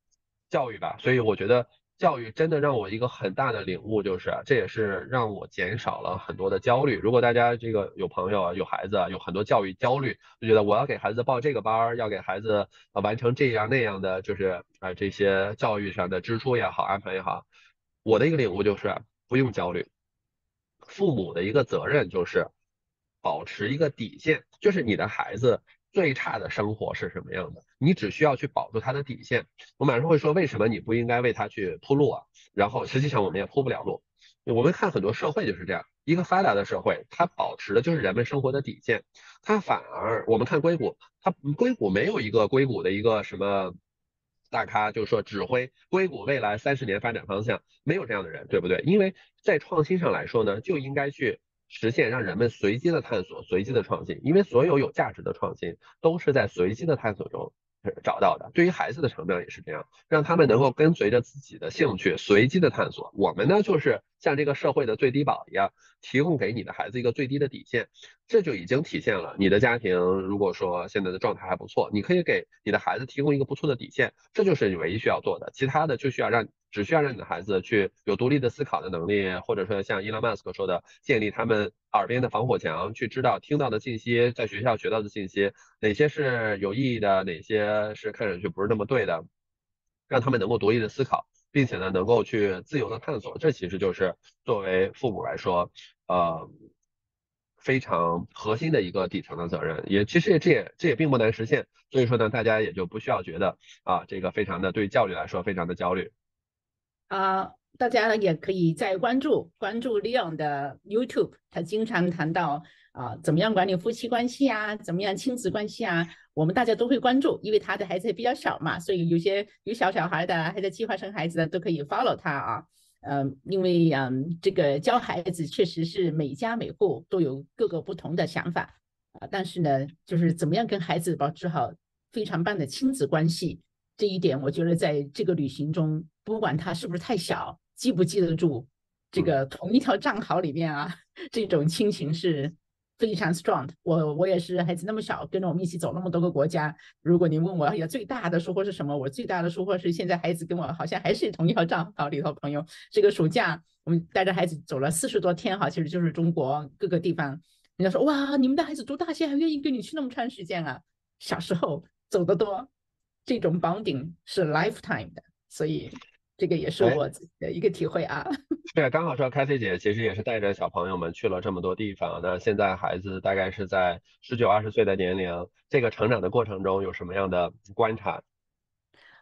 教育吧，所以我觉得教育真的让我一个很大的领悟，就是这也是让我减少了很多的焦虑。如果大家这个有朋友啊，有孩子啊，有很多教育焦虑，就觉得我要给孩子报这个班儿，要给孩子完成这样那样的，就是啊这些教育上的支出也好，安排也好，我的一个领悟就是不用焦虑。父母的一个责任就是保持一个底线，就是你的孩子。最差的生活是什么样的？你只需要去保住他的底线。我马上会说，为什么你不应该为他去铺路啊？然后实际上我们也铺不了路。我们看很多社会就是这样，一个发达的社会，它保持的就是人们生活的底线。它反而，我们看硅谷，它硅谷没有一个硅谷的一个什么大咖，就是说指挥硅谷未来三十年发展方向，没有这样的人，对不对？因为在创新上来说呢，就应该去。实现让人们随机的探索、随机的创新，因为所有有价值的创新都是在随机的探索中。找到的，对于孩子的成长也是这样，让他们能够跟随着自己的兴趣随机的探索。我们呢，就是像这个社会的最低保一样，提供给你的孩子一个最低的底线，这就已经体现了你的家庭如果说现在的状态还不错，你可以给你的孩子提供一个不错的底线，这就是你唯一需要做的，其他的就需要让只需要让你的孩子去有独立的思考的能力，或者说像伊朗马斯克说的，建立他们耳边的防火墙，去知道听到的信息，在学校学到的信息哪些是有意义的，哪些。是看上去不是那么对的，让他们能够独立的思考，并且呢，能够去自由的探索，这其实就是作为父母来说，呃，非常核心的一个底层的责任。也其实这也这也并不难实现，所以说呢，大家也就不需要觉得啊，这个非常的对教育来说非常的焦虑。啊，大家也可以再关注关注 Leon 的 YouTube，他经常谈到。啊，怎么样管理夫妻关系啊？怎么样亲子关系啊？我们大家都会关注，因为他的孩子也比较小嘛，所以有些有小小孩的，还在计划生孩子的，都可以 follow 他啊。嗯，因为嗯，这个教孩子确实是每家每户都有各个不同的想法啊。但是呢，就是怎么样跟孩子保持好非常棒的亲子关系，这一点我觉得在这个旅行中，不管他是不是太小，记不记得住这个同一条战壕里面啊，这种亲情是。非常 strong，我我也是孩子那么小，跟着我们一起走那么多个国家。如果您问我有最大的收获是什么，我最大的收获是现在孩子跟我好像还是同一条战壕里头朋友。这个暑假我们带着孩子走了四十多天哈，其实就是中国各个地方。人家说哇，你们的孩子读大学还愿意跟你去那么长时间啊？小时候走得多，这种 bonding 是 lifetime 的，所以。这个也是我自己的一个体会啊。对，刚好说开 C 姐其实也是带着小朋友们去了这么多地方。那现在孩子大概是在十九二十岁的年龄，这个成长的过程中有什么样的观察？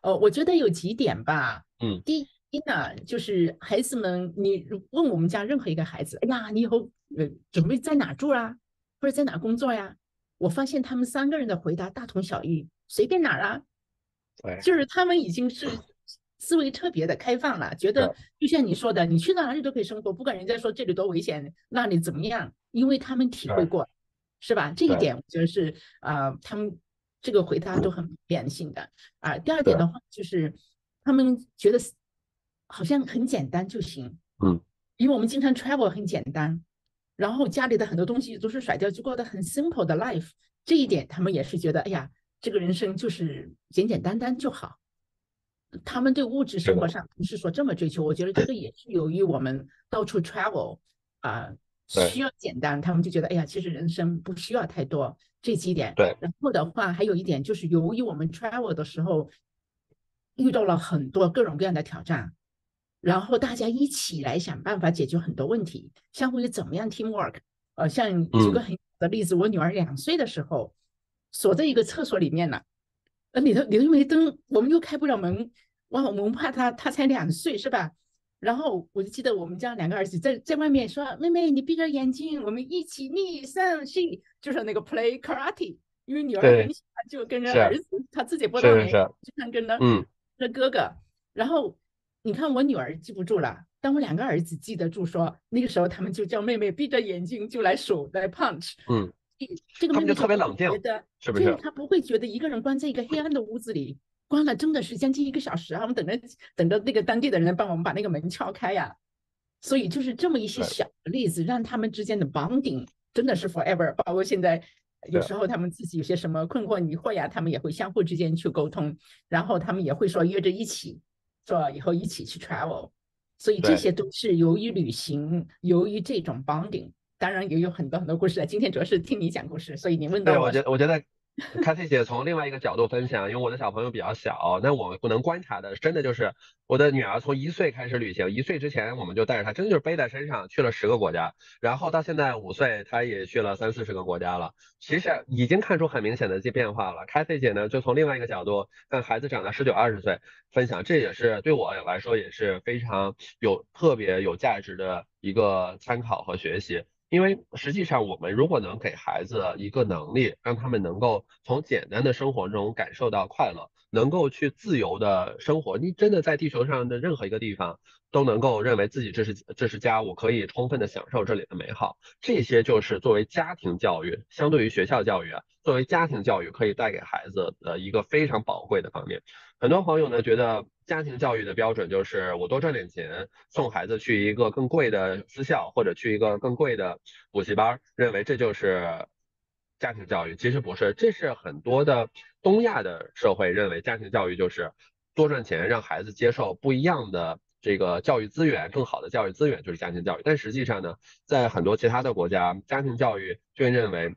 呃，我觉得有几点吧。嗯，第一呢，就是孩子们，你问我们家任何一个孩子，哎呀，你以后呃准备在哪住啊，或者在哪工作呀？我发现他们三个人的回答大同小异，随便哪儿啊。对，就是他们已经是。思维特别的开放了，觉得就像你说的，你去到哪里都可以生活，不管人家说这里多危险，那里怎么样，因为他们体会过，是吧？这一点我觉得是啊，他们这个回答都很变性的啊。第二点的话，就是他们觉得好像很简单就行，嗯，因为我们经常 travel 很简单，然后家里的很多东西都是甩掉，就过得很 simple 的 life，这一点他们也是觉得，哎呀，这个人生就是简简单单就好。他们对物质生活上不是说这么追求，我觉得这个也是由于我们到处 travel 啊，需要简单，他们就觉得哎呀，其实人生不需要太多这几点。对，然后的话还有一点就是由于我们 travel 的时候遇到了很多各种各样的挑战，然后大家一起来想办法解决很多问题，相互于怎么样 teamwork。呃，像举个很好的例子，我女儿两岁的时候锁在一个厕所里面了。呃，里头里头没灯，我们又开不了门，哇，我们怕他，他才两岁是吧？然后我就记得我们家两个儿子在在外面说：“妹妹，你闭着眼睛，我们一起逆上去，就是那个 play karate。”因为女儿很喜欢就跟着儿子，他自己不当年经常跟着嗯着哥哥。然后你看我女儿记不住了，但我两个儿子记得住，说那个时候他们就叫妹妹闭着眼睛就来数来 punch。嗯，这个妹妹就特别冷静，是不是？他不会觉得一个人关在一个黑暗的屋子里，关了真的是将近一个小时啊！我们等着等着那个当地的人帮我们把那个门敲开呀。所以就是这么一些小的例子，让他们之间的 bonding 真的是 forever。包括现在有时候他们自己有些什么困惑疑惑呀，他们也会相互之间去沟通，然后他们也会说约着一起说以后一起去 travel。所以这些都是由于旅行，由于这种 bonding。当然也有很多很多故事了。今天主要是听你讲故事，所以你问到我，我觉得我觉得。卡西姐从另外一个角度分享，因为我的小朋友比较小，那我们不能观察的，真的就是我的女儿从一岁开始旅行，一岁之前我们就带着她，真的就是背在身上去了十个国家，然后到现在五岁，她也去了三四十个国家了，其实已经看出很明显的这变化了。卡西姐呢，就从另外一个角度，看孩子长到十九二十岁，分享，这也是对我来说也是非常有特别有价值的一个参考和学习。因为实际上，我们如果能给孩子一个能力，让他们能够从简单的生活中感受到快乐，能够去自由的生活，你真的在地球上的任何一个地方都能够认为自己这是这是家，我可以充分的享受这里的美好。这些就是作为家庭教育，相对于学校教育啊，作为家庭教育可以带给孩子的一个非常宝贵的方面。很多朋友呢觉得。家庭教育的标准就是我多赚点钱，送孩子去一个更贵的私校或者去一个更贵的补习班，认为这就是家庭教育。其实不是，这是很多的东亚的社会认为家庭教育就是多赚钱，让孩子接受不一样的这个教育资源，更好的教育资源就是家庭教育。但实际上呢，在很多其他的国家，家庭教育却认为。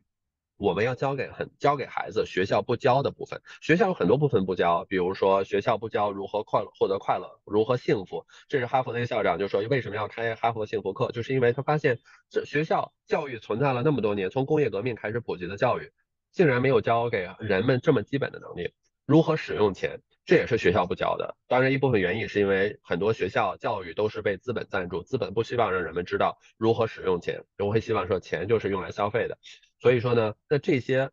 我们要教给很教给孩子学校不教的部分，学校有很多部分不教，比如说学校不教如何快乐获得快乐，如何幸福。这是哈佛那个校长就说为什么要开哈佛幸福课，就是因为他发现这学校教育存在了那么多年，从工业革命开始普及的教育，竟然没有教给人们这么基本的能力，如何使用钱，这也是学校不教的。当然一部分原因是因为很多学校教育都是被资本赞助，资本不希望让人们知道如何使用钱，我会希望说钱就是用来消费的。所以说呢，那这些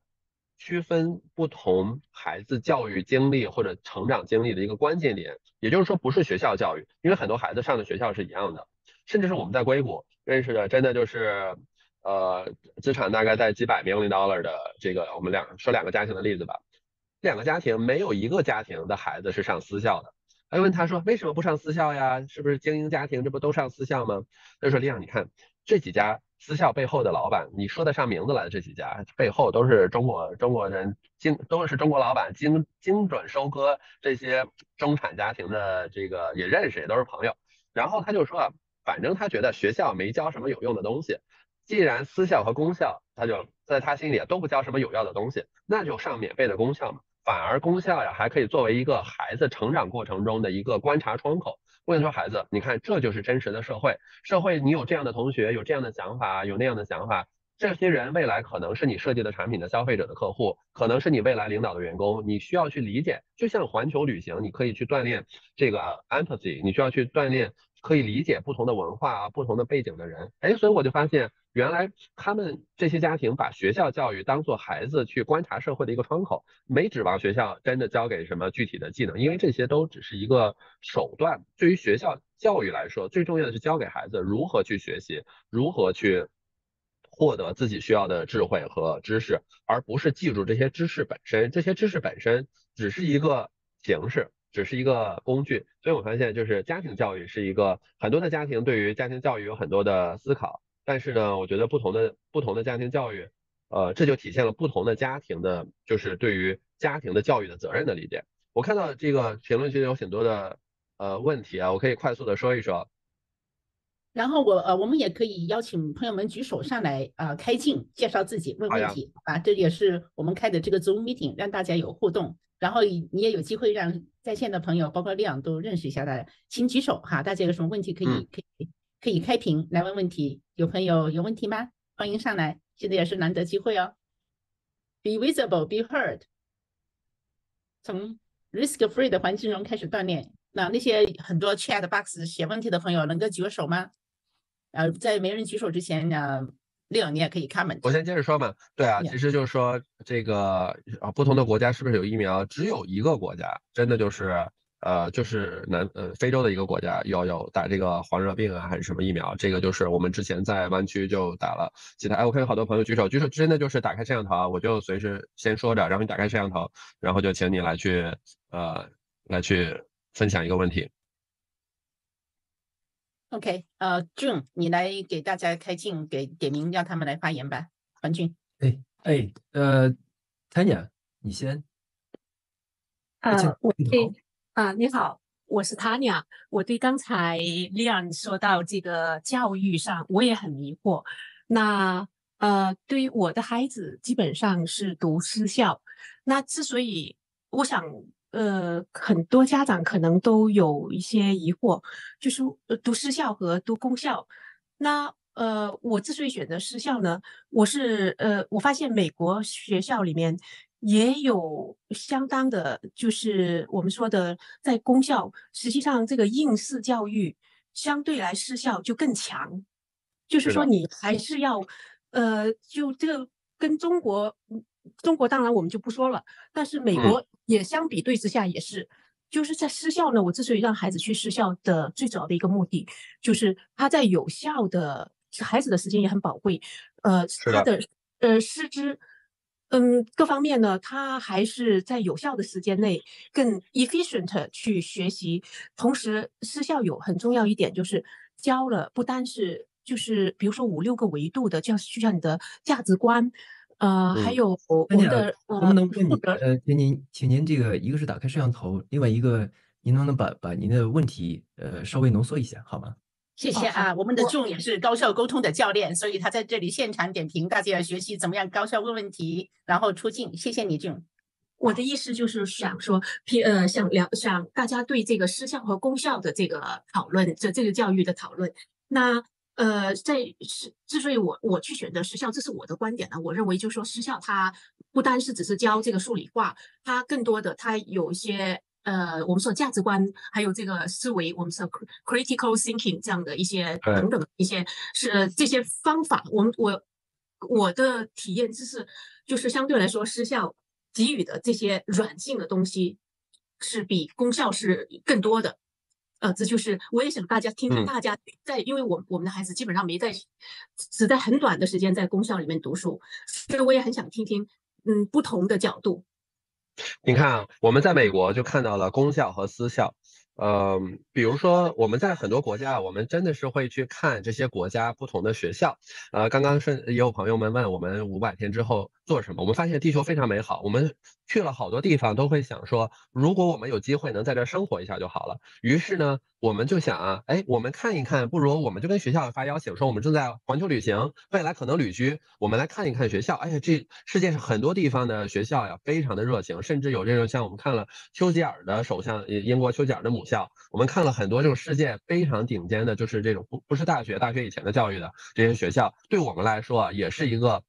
区分不同孩子教育经历或者成长经历的一个关键点，也就是说不是学校教育，因为很多孩子上的学校是一样的，甚至是我们在硅谷认识的，真的就是呃资产大概在几百 million dollar 的这个，我们两说两个家庭的例子吧，两个家庭没有一个家庭的孩子是上私校的，还问他说为什么不上私校呀？是不是精英家庭这不都上私校吗？他说李阳，你看这几家。私校背后的老板，你说得上名字来的这几家，背后都是中国中国人精，都是中国老板精精准收割这些中产家庭的这个也认识，也都是朋友。然后他就说啊，反正他觉得学校没教什么有用的东西，既然私校和公校，他就在他心里都不教什么有用的东西，那就上免费的公校嘛。反而公校呀，还可以作为一个孩子成长过程中的一个观察窗口。我跟你说，孩子，你看，这就是真实的社会。社会，你有这样的同学，有这样的想法，有那样的想法，这些人未来可能是你设计的产品的消费者的客户，可能是你未来领导的员工。你需要去理解，就像环球旅行，你可以去锻炼这个 empathy，你需要去锻炼。可以理解不同的文化、不同的背景的人，哎，所以我就发现，原来他们这些家庭把学校教育当做孩子去观察社会的一个窗口，没指望学校真的教给什么具体的技能，因为这些都只是一个手段。对于学校教育来说，最重要的是教给孩子如何去学习，如何去获得自己需要的智慧和知识，而不是记住这些知识本身。这些知识本身只是一个形式。只是一个工具，所以我发现就是家庭教育是一个很多的家庭对于家庭教育有很多的思考，但是呢，我觉得不同的不同的家庭教育，呃，这就体现了不同的家庭的，就是对于家庭的教育的责任的理解。我看到这个评论区有很多的呃问题啊，我可以快速的说一说。然后我呃，我们也可以邀请朋友们举手上来啊，开镜介绍自己，问问题啊，这也是我们开的这个 Zoom meeting，让大家有互动。然后你也有机会让在线的朋友，包括亮都认识一下大家，请举手哈，大家有什么问题可以可以可以开屏来问问题。有朋友有问题吗？欢迎上来，现在也是难得机会哦。Be visible, be heard。从 risk free 的环境中开始锻炼。那那些很多 chat box 写问题的朋友，能够举个手吗？呃，在没人举手之前呢，亮，你也可以 comment。我先接着说嘛，对啊，其实就是说这个啊，不同的国家是不是有疫苗？只有一个国家，真的就是呃，就是南呃非洲的一个国家要有打这个黄热病啊，还是什么疫苗？这个就是我们之前在湾区就打了。其他哎，我看有好多朋友举手，举手真的就是打开摄像头，我就随时先说着，然后你打开摄像头，然后就请你来去呃来去分享一个问题。OK，呃，June，你来给大家开镜，给点名，让他们来发言吧。黄俊，哎哎，呃，Tanya，你先。啊，我对啊，你好，我是 Tanya。我对刚才 Leon 说到这个教育上，我也很迷惑。那呃，对于我的孩子，基本上是读私校。那之所以我想。呃，很多家长可能都有一些疑惑，就是，读私校和读公校。那呃，我之所以选择私校呢，我是呃，我发现美国学校里面也有相当的，就是我们说的在公校，实际上这个应试教育相对来私校就更强，就是说你还是要呃，就这个跟中国。中国当然我们就不说了，但是美国也相比对之下也是，就是在私校呢。我之所以让孩子去私校的最主要的一个目的，就是他在有效的孩子的时间也很宝贵，呃，他的呃师资，嗯，各方面呢，他还是在有效的时间内更 efficient 去学习。同时，私校有很重要一点就是教了不单是就是比如说五六个维度的，就像你的价值观。呃，还有我们的能不能问你呃，请您，请您这个一个是打开摄像头，另外一个您能不能把把您的问题呃稍微浓缩一下，好吗？谢谢啊，我们的仲也是高效沟通的教练，所以他在这里现场点评，大家要学习怎么样高效问问题，然后出镜。谢谢你，仲。我的意思就是想说，呃，想聊想大家对这个失效和功效的这个讨论，这这个教育的讨论，那。呃，在是之所以我我去选择失效，这是我的观点呢。我认为就是说，失效它不单是只是教这个数理化，它更多的它有一些呃，我们说价值观，还有这个思维，我们说 critical thinking 这样的一些等等一些是这些方法。我们我我的体验就是就是相对来说，私校给予的这些软性的东西是比公校是更多的。呃，这就是我也想大家听听大家在，因为我我们的孩子基本上没在，只在很短的时间在公校里面读书，所以我也很想听听，嗯，不同的角度。你看啊，我们在美国就看到了公校和私校。呃，比如说我们在很多国家，我们真的是会去看这些国家不同的学校。呃，刚刚是也有朋友们问我们五百天之后做什么，我们发现地球非常美好，我们去了好多地方，都会想说，如果我们有机会能在这生活一下就好了。于是呢。我们就想啊，哎，我们看一看，不如我们就跟学校发邀请，说我们正在环球旅行，未来可能旅居，我们来看一看学校。哎呀，这世界上很多地方的学校呀，非常的热情，甚至有这种像我们看了丘吉尔的首相，英国丘吉尔的母校，我们看了很多这种世界非常顶尖的，就是这种不不是大学，大学以前的教育的这些学校，对我们来说啊也是一个，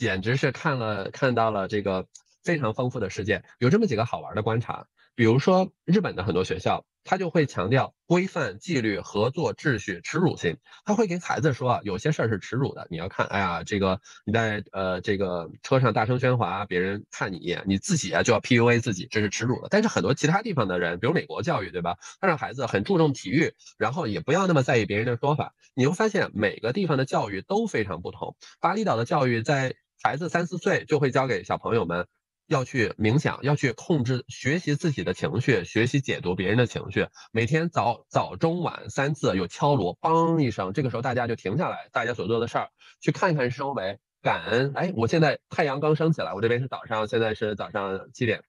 简直是看了看到了这个非常丰富的世界。有这么几个好玩的观察，比如说日本的很多学校。他就会强调规范、纪律、合作、秩序、耻辱心。他会给孩子说，有些事儿是耻辱的。你要看，哎呀，这个你在呃这个车上大声喧哗，别人看你一眼，你自己啊就要 PUA 自己，这是耻辱的。但是很多其他地方的人，比如美国教育，对吧？他让孩子很注重体育，然后也不要那么在意别人的说法。你会发现每个地方的教育都非常不同。巴厘岛的教育在孩子三四岁就会教给小朋友们。要去冥想，要去控制、学习自己的情绪，学习解读别人的情绪。每天早早中晚三次有敲锣，梆一声，这个时候大家就停下来，大家所做的事儿，去看一看周围，感恩。哎，我现在太阳刚升起来，我这边是早上，现在是早上七点，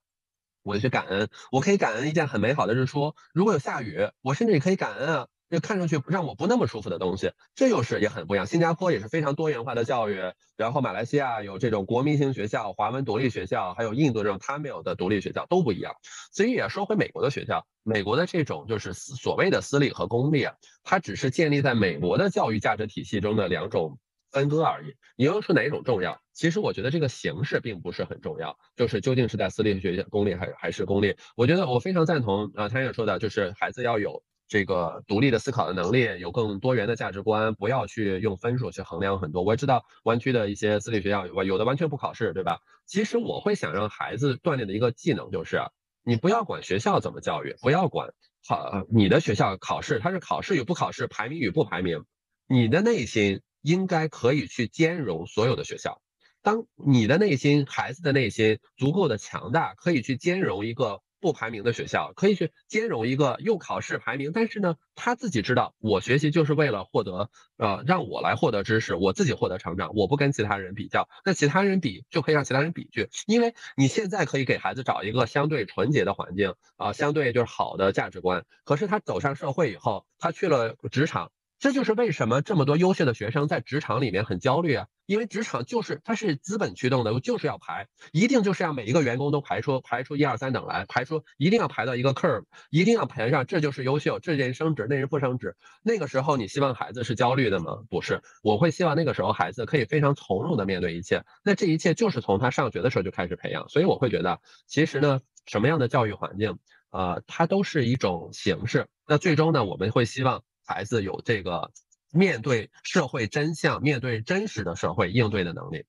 我就去感恩。我可以感恩一件很美好的日出。如果有下雨，我甚至也可以感恩啊。就看上去让我不那么舒服的东西，这又是也很不一样。新加坡也是非常多元化的教育，然后马来西亚有这种国民型学校、华文独立学校，还有印度这种 Tamil 的独立学校都不一样。所以也说回美国的学校，美国的这种就是所谓的私立和公立啊，它只是建立在美国的教育价值体系中的两种分割而已。你又说哪一种重要？其实我觉得这个形式并不是很重要，就是究竟是在私立学校、公立还是还是公立？我觉得我非常赞同啊，他也说的，就是孩子要有。这个独立的思考的能力，有更多元的价值观，不要去用分数去衡量很多。我也知道湾区的一些私立学校，有的完全不考试，对吧？其实我会想让孩子锻炼的一个技能就是，你不要管学校怎么教育，不要管好你的学校考试，它是考试与不考试，排名与不排名，你的内心应该可以去兼容所有的学校。当你的内心，孩子的内心足够的强大，可以去兼容一个不排名的学校，可以去兼容一个又考试排名，但是呢，他自己知道，我学习就是为了获得，呃，让我来获得知识，我自己获得成长，我不跟其他人比较，那其他人比就可以让其他人比去，因为你现在可以给孩子找一个相对纯洁的环境啊，相对就是好的价值观，可是他走上社会以后，他去了职场。这就是为什么这么多优秀的学生在职场里面很焦虑啊，因为职场就是它是资本驱动的，就是要排，一定就是要每一个员工都排出排出一二三等来，排出一定要排到一个 curve，一定要排上，这就是优秀，这人升职，那人不升职。那个时候你希望孩子是焦虑的吗？不是，我会希望那个时候孩子可以非常从容的面对一切。那这一切就是从他上学的时候就开始培养，所以我会觉得，其实呢，什么样的教育环境啊，它都是一种形式。那最终呢，我们会希望。孩子有这个面对社会真相、面对真实的社会应对的能力。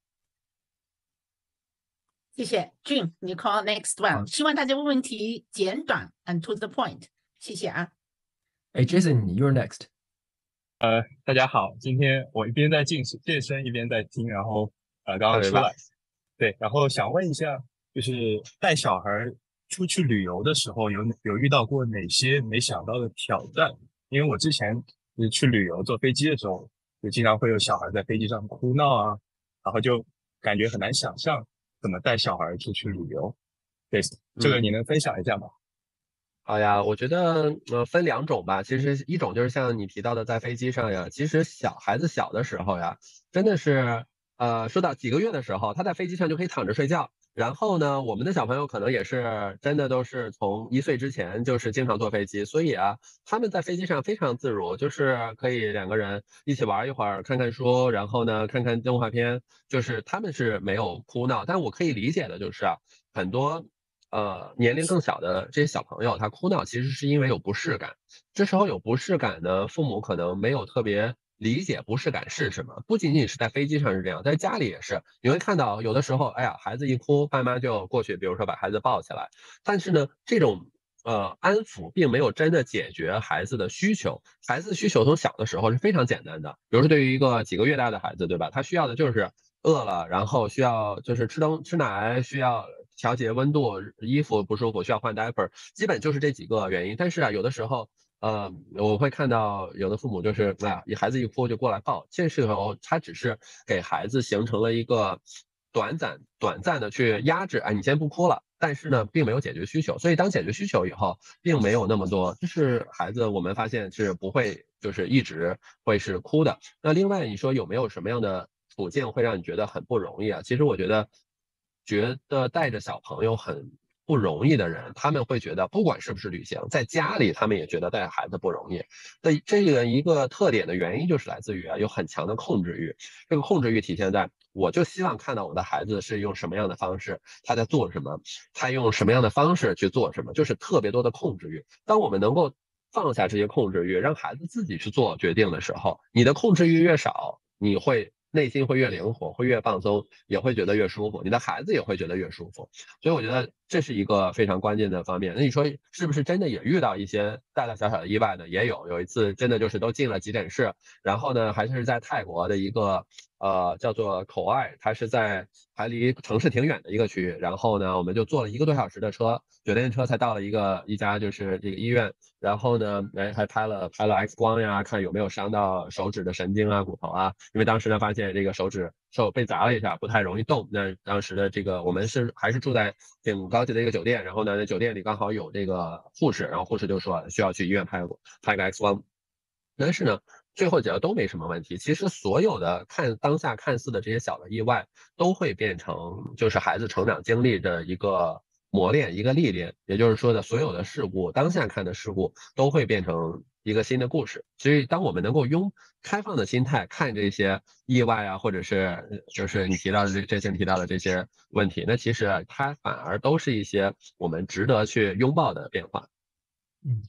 谢谢，Jim，你 call next one。希望大家问问题简短 and to the point。谢谢啊。哎，Jason，you're next。呃，大家好，今天我一边在健身健身，一边在听，然后呃刚刚出来，对，然后想问一下，就是带小孩出去旅游的时候，有有遇到过哪些没想到的挑战？因为我之前就是去旅游坐飞机的时候，就经常会有小孩在飞机上哭闹啊，然后就感觉很难想象怎么带小孩出去旅游。对，这个你能分享一下吗？好呀，我觉得呃分两种吧。其实一种就是像你提到的在飞机上呀，其实小孩子小的时候呀，真的是呃说到几个月的时候，他在飞机上就可以躺着睡觉。然后呢，我们的小朋友可能也是真的都是从一岁之前就是经常坐飞机，所以啊，他们在飞机上非常自如，就是可以两个人一起玩一会儿，看看书，然后呢看看动画片，就是他们是没有哭闹。但我可以理解的就是啊，很多呃年龄更小的这些小朋友，他哭闹其实是因为有不适感。这时候有不适感呢，父母可能没有特别。理解不适感是什么？不仅仅是在飞机上是这样，在家里也是。你会看到有的时候，哎呀，孩子一哭，爸妈就过去，比如说把孩子抱起来。但是呢，这种呃安抚并没有真的解决孩子的需求。孩子需求从小的时候是非常简单的，比如说对于一个几个月大的孩子，对吧？他需要的就是饿了，然后需要就是吃东吃奶，需要调节温度，衣服不舒服需要换 diaper，基本就是这几个原因。但是啊，有的时候。呃，我会看到有的父母就是，哎呀，你孩子一哭就过来抱，这时候他只是给孩子形成了一个短暂、短暂的去压制，哎，你先不哭了，但是呢，并没有解决需求。所以当解决需求以后，并没有那么多，就是孩子我们发现是不会，就是一直会是哭的。那另外你说有没有什么样的处境会让你觉得很不容易啊？其实我觉得，觉得带着小朋友很。不容易的人，他们会觉得，不管是不是旅行，在家里他们也觉得带孩子不容易。那这个一个特点的原因就是来自于啊，有很强的控制欲。这个控制欲体现在，我就希望看到我的孩子是用什么样的方式，他在做什么，他用什么样的方式去做什么，就是特别多的控制欲。当我们能够放下这些控制欲，让孩子自己去做决定的时候，你的控制欲越少，你会。内心会越灵活，会越放松，也会觉得越舒服。你的孩子也会觉得越舒服。所以我觉得这是一个非常关键的方面。那你说是不是真的也遇到一些大大小小的意外呢？也有，有一次真的就是都进了急诊室，然后呢还是在泰国的一个。呃，叫做口岸，它是在还离城市挺远的一个区域。然后呢，我们就坐了一个多小时的车，酒店车才到了一个一家就是这个医院。然后呢，哎，还拍了拍了 X 光呀，看有没有伤到手指的神经啊、骨头啊。因为当时呢，发现这个手指受被砸了一下，不太容易动。那当时的这个我们是还是住在挺高级的一个酒店，然后呢，那酒店里刚好有这个护士，然后护士就说需要去医院拍拍个 X 光。但是呢。最后觉得都没什么问题。其实所有的看当下看似的这些小的意外，都会变成就是孩子成长经历的一个磨练、一个历练。也就是说的，所有的事故，当下看的事故，都会变成一个新的故事。所以，当我们能够用开放的心态看这些意外啊，或者是就是你提到的这这些提到的这些问题，那其实它反而都是一些我们值得去拥抱的变化。嗯。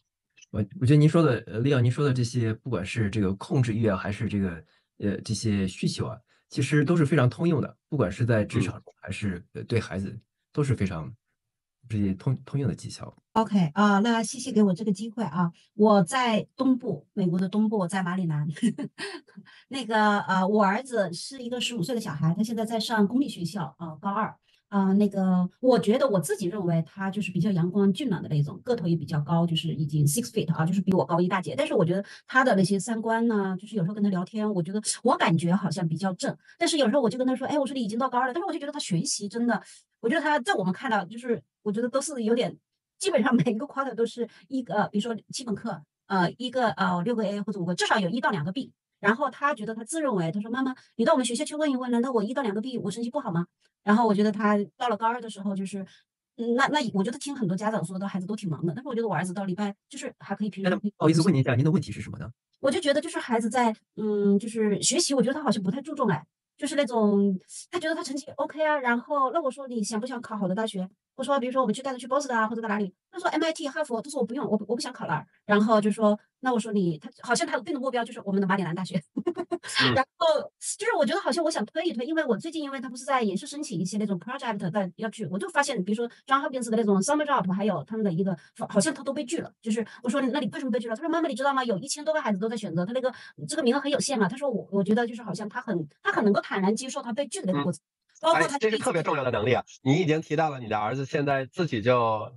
我我觉得您说的，呃，李阳您说的这些，不管是这个控制欲啊，还是这个呃这些需求啊，其实都是非常通用的，不管是在职场还是呃对孩子，都是非常这些通通用的技巧。OK 啊，那谢谢给我这个机会啊，我在东部，美国的东部，在马里兰。那个呃，我儿子是一个十五岁的小孩，他现在在上公立学校啊，高二。啊，那个，我觉得我自己认为他就是比较阳光俊朗的那种，个头也比较高，就是已经 six feet 啊，就是比我高一大截。但是我觉得他的那些三观呢，就是有时候跟他聊天，我觉得我感觉好像比较正。但是有时候我就跟他说，哎，我说你已经到高二了，但是我就觉得他学习真的，我觉得他在我们看到，就是我觉得都是有点，基本上每一个 quarter 都是一个，比如说基本课，呃，一个呃六个 A 或者五个，至少有一到两个 B。然后他觉得他自认为，他说妈妈，你到我们学校去问一问，难道我一到两个 B 我成绩不好吗？然后我觉得他到了高二的时候，就是，嗯，那那我觉得听很多家长说的，孩子都挺忙的。但是我觉得我儿子到礼拜就是还可以平时。不好意思问您一下，您的问题是什么呢？我就觉得就是孩子在，嗯，就是学习，我觉得他好像不太注重哎，就是那种他觉得他成绩 OK 啊。然后那我说你想不想考好的大学？我说比如说我们去带他去波士顿啊，或者在哪里？他说 MIT、哈佛，他说我不用，我我不想考那儿。然后就说。那我说你，他好像他定的目标就是我们的马里兰大学，然后就是我觉得好像我想推一推，因为我最近因为他不是在也是申请一些那种 project 的要去，我就发现比如说 John Hopkins 的那种 summer job，还有他们的一个好像他都被拒了，就是我说那你为什么被拒了？他说妈妈你知道吗？有一千多个孩子都在选择他那个这个名额很有限嘛。他说我我觉得就是好像他很他很能够坦然接受他被拒的那个过程，包括他这是特别重要的能力啊。你已经提到了你的儿子现在自己就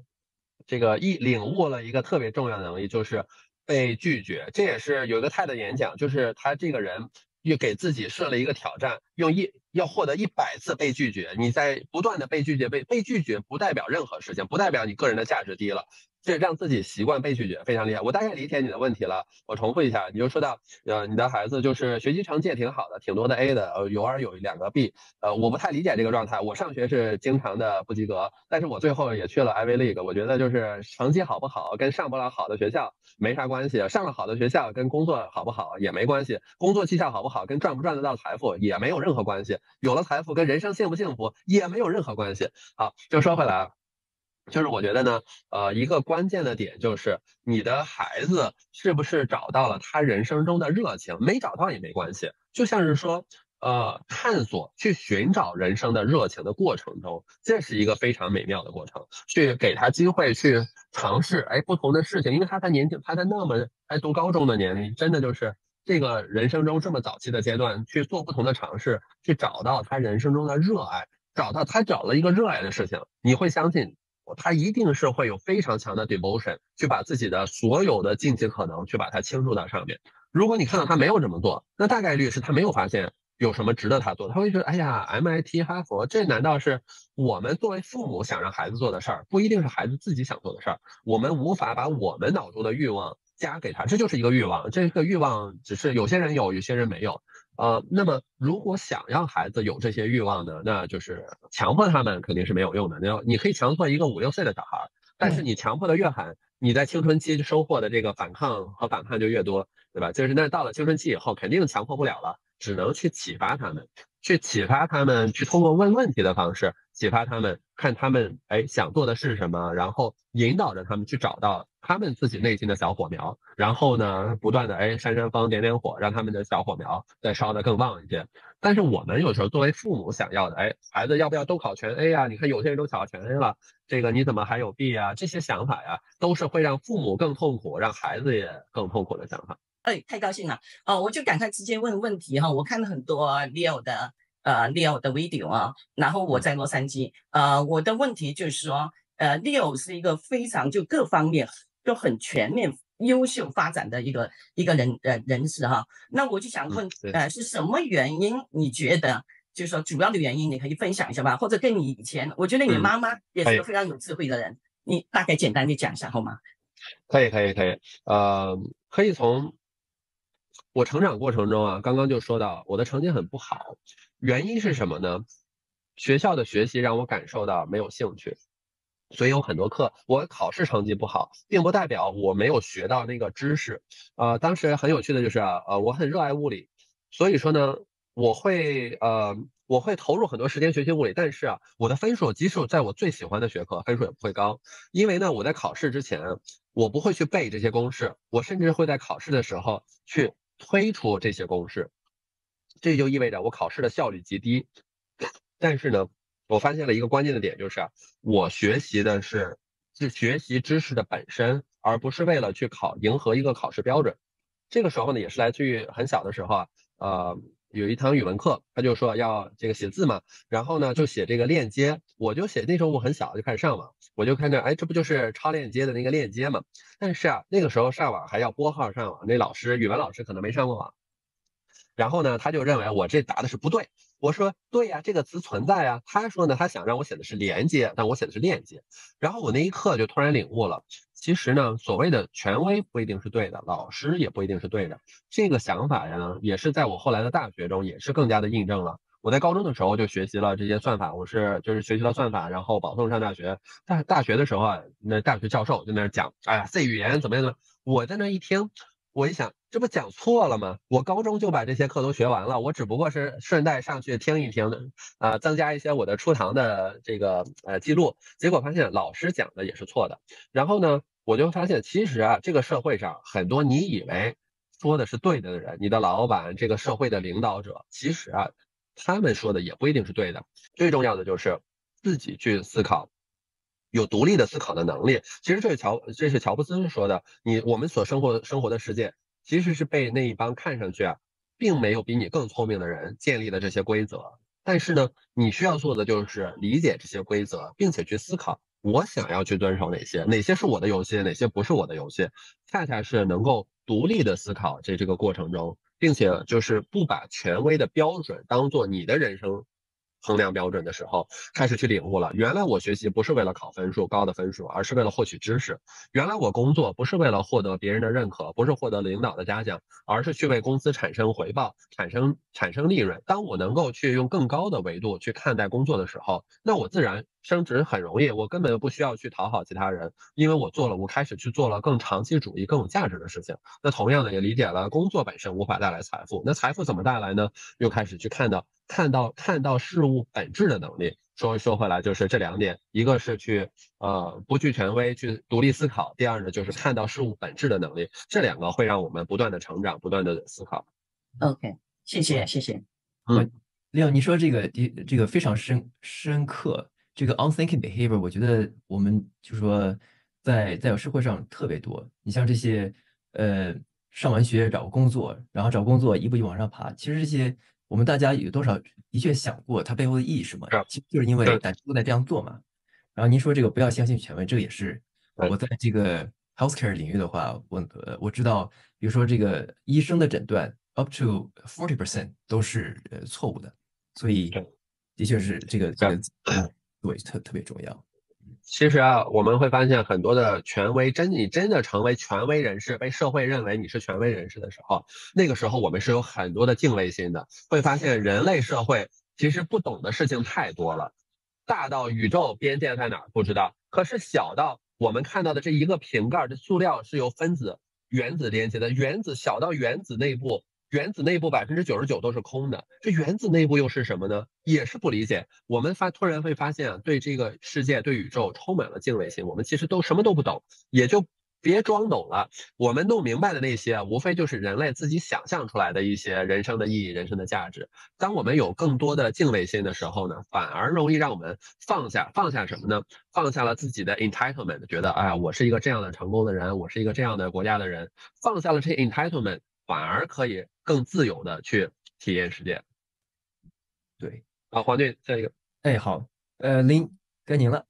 这个一领悟了一个特别重要的能力，就是。被拒绝，这也是有一个泰的演讲，就是他这个人又给自己设了一个挑战，用一要获得一百次被拒绝。你在不断的被拒绝，被被拒绝不代表任何事情，不代表你个人的价值低了。这让自己习惯被拒绝非常厉害。我大概理解你的问题了。我重复一下，你就说到，呃，你的孩子就是学习成绩也挺好的，挺多的 A 的，呃，偶尔有两个 B。呃，我不太理解这个状态。我上学是经常的不及格，但是我最后也去了 Ivy League。我觉得就是成绩好不好跟上不了好的学校没啥关系，上了好的学校跟工作好不好也没关系，工作绩效好不好跟赚不赚得到财富也没有任何关系，有了财富跟人生幸不幸福也没有任何关系。好，就说回来啊。就是我觉得呢，呃，一个关键的点就是你的孩子是不是找到了他人生中的热情，没找到也没关系。就像是说，呃，探索去寻找人生的热情的过程中，这是一个非常美妙的过程。去给他机会去尝试，哎，不同的事情，因为他才年轻，他在那么还读高中的年龄，真的就是这个人生中这么早期的阶段去做不同的尝试，去找到他人生中的热爱，找到他找了一个热爱的事情，你会相信。他一定是会有非常强的 devotion，去把自己的所有的尽其可能去把它倾注到上面。如果你看到他没有这么做，那大概率是他没有发现有什么值得他做。他会觉得，哎呀，MIT、哈佛，这难道是我们作为父母想让孩子做的事儿？不一定是孩子自己想做的事儿。我们无法把我们脑中的欲望加给他，这就是一个欲望。这个欲望只是有些人有，有些人没有。呃，那么如果想让孩子有这些欲望呢，那就是强迫他们肯定是没有用的。你要你可以强迫一个五六岁的小孩，但是你强迫的越狠，你在青春期收获的这个反抗和反叛就越多，对吧？就是那到了青春期以后，肯定强迫不了了，只能去启发他们，去启发他们，去通过问问题的方式启发他们，看他们哎想做的是什么，然后引导着他们去找到。他们自己内心的小火苗，然后呢，不断的哎扇扇风点点火，让他们的小火苗再烧得更旺一些。但是我们有时候作为父母想要的，哎，孩子要不要都考全 A 呀？你看有些人都考全 A 了，这个你怎么还有 B 呀？这些想法呀，都是会让父母更痛苦，让孩子也更痛苦的想法。哎，太高兴了哦！我就赶快直接问问题哈。我看了很多 Leo 的呃 Leo 的 video 啊，然后我在洛杉矶，呃，我的问题就是说，呃，Leo 是一个非常就各方面。都很全面、优秀发展的一个一个人呃人士哈，那我就想问，呃，是什么原因？你觉得就是说主要的原因，你可以分享一下吧？或者跟你以前，我觉得你妈妈也是个非常有智慧的人，你大概简单的讲一下好吗？可以，可以，可以，呃，可以从我成长过程中啊，刚刚就说到我的成绩很不好，原因是什么呢？学校的学习让我感受到没有兴趣。所以有很多课，我考试成绩不好，并不代表我没有学到那个知识。呃，当时很有趣的就是，呃，我很热爱物理，所以说呢，我会呃，我会投入很多时间学习物理，但是啊，我的分数即使在我最喜欢的学科，分数也不会高，因为呢，我在考试之前，我不会去背这些公式，我甚至会在考试的时候去推出这些公式，这就意味着我考试的效率极低。但是呢，我发现了一个关键的点，就是，我学习的是是学习知识的本身，而不是为了去考迎合一个考试标准。这个时候呢，也是来自于很小的时候啊，呃，有一堂语文课，他就说要这个写字嘛，然后呢就写这个链接，我就写那时候我很小就开始上网，我就看着，哎，这不就是超链接的那个链接嘛？但是啊，那个时候上网还要拨号上网，那老师语文老师可能没上过网，然后呢，他就认为我这答的是不对。我说对呀，这个词存在啊。他说呢，他想让我写的是连接，但我写的是链接。然后我那一刻就突然领悟了，其实呢，所谓的权威不一定是对的，老师也不一定是对的。这个想法呀，也是在我后来的大学中也是更加的印证了。我在高中的时候就学习了这些算法，我是就是学习了算法，然后保送上大学。大大学的时候啊，那大学教授就在那讲，哎呀，C 语言怎么样怎么？我在那一听。我一想，这不讲错了吗？我高中就把这些课都学完了，我只不过是顺带上去听一听，啊，增加一些我的出堂的这个呃记录。结果发现老师讲的也是错的。然后呢，我就发现其实啊，这个社会上很多你以为说的是对的的人，你的老板，这个社会的领导者，其实啊，他们说的也不一定是对的。最重要的就是自己去思考。有独立的思考的能力，其实这是乔，这是乔布斯说的。你我们所生活生活的世界，其实是被那一帮看上去啊，并没有比你更聪明的人建立的这些规则。但是呢，你需要做的就是理解这些规则，并且去思考，我想要去遵守哪些，哪些是我的游戏，哪些不是我的游戏。恰恰是能够独立的思考，在这个过程中，并且就是不把权威的标准当做你的人生。衡量标准的时候，开始去领悟了。原来我学习不是为了考分数高的分数，而是为了获取知识。原来我工作不是为了获得别人的认可，不是获得领导的嘉奖，而是去为公司产生回报，产生产生利润。当我能够去用更高的维度去看待工作的时候，那我自然升职很容易。我根本不需要去讨好其他人，因为我做了，我开始去做了更长期主义、更有价值的事情。那同样的也理解了工作本身无法带来财富，那财富怎么带来呢？又开始去看到。看到看到事物本质的能力，说说回来就是这两点，一个是去呃不惧权威，去独立思考；第二呢就是看到事物本质的能力，这两个会让我们不断的成长，不断的思考。OK，谢谢谢谢。嗯，六，你说这个第这个非常深深刻，这个 unthinking behavior，我觉得我们就说在在社会上特别多。你像这些呃上完学找个工作，然后找工作一步一步往上爬，其实这些。我们大家有多少的确想过它背后的意义是什么？其实就是因为大家都在这样做嘛。然后您说这个不要相信权威，这个也是我在这个 healthcare 领域的话，我呃我知道，比如说这个医生的诊断 up to forty percent 都是呃错误的，所以的确是这个这个 对特特别重要。其实啊，我们会发现很多的权威，真你真的成为权威人士，被社会认为你是权威人士的时候，那个时候我们是有很多的敬畏心的。会发现人类社会其实不懂的事情太多了，大到宇宙边界在哪儿不知道，可是小到我们看到的这一个瓶盖的塑料是由分子、原子连接的，原子小到原子内部。原子内部百分之九十九都是空的，这原子内部又是什么呢？也是不理解。我们发突然会发现，对这个世界、对宇宙充满了敬畏心。我们其实都什么都不懂，也就别装懂了。我们弄明白的那些，无非就是人类自己想象出来的一些人生的意义、人生的价值。当我们有更多的敬畏心的时候呢，反而容易让我们放下，放下什么呢？放下了自己的 entitlement，觉得哎，我是一个这样的成功的人，我是一个这样的国家的人，放下了这些 entitlement。反而可以更自由的去体验世界。对，好，黄队，下一个。哎，好，呃，林，该您了。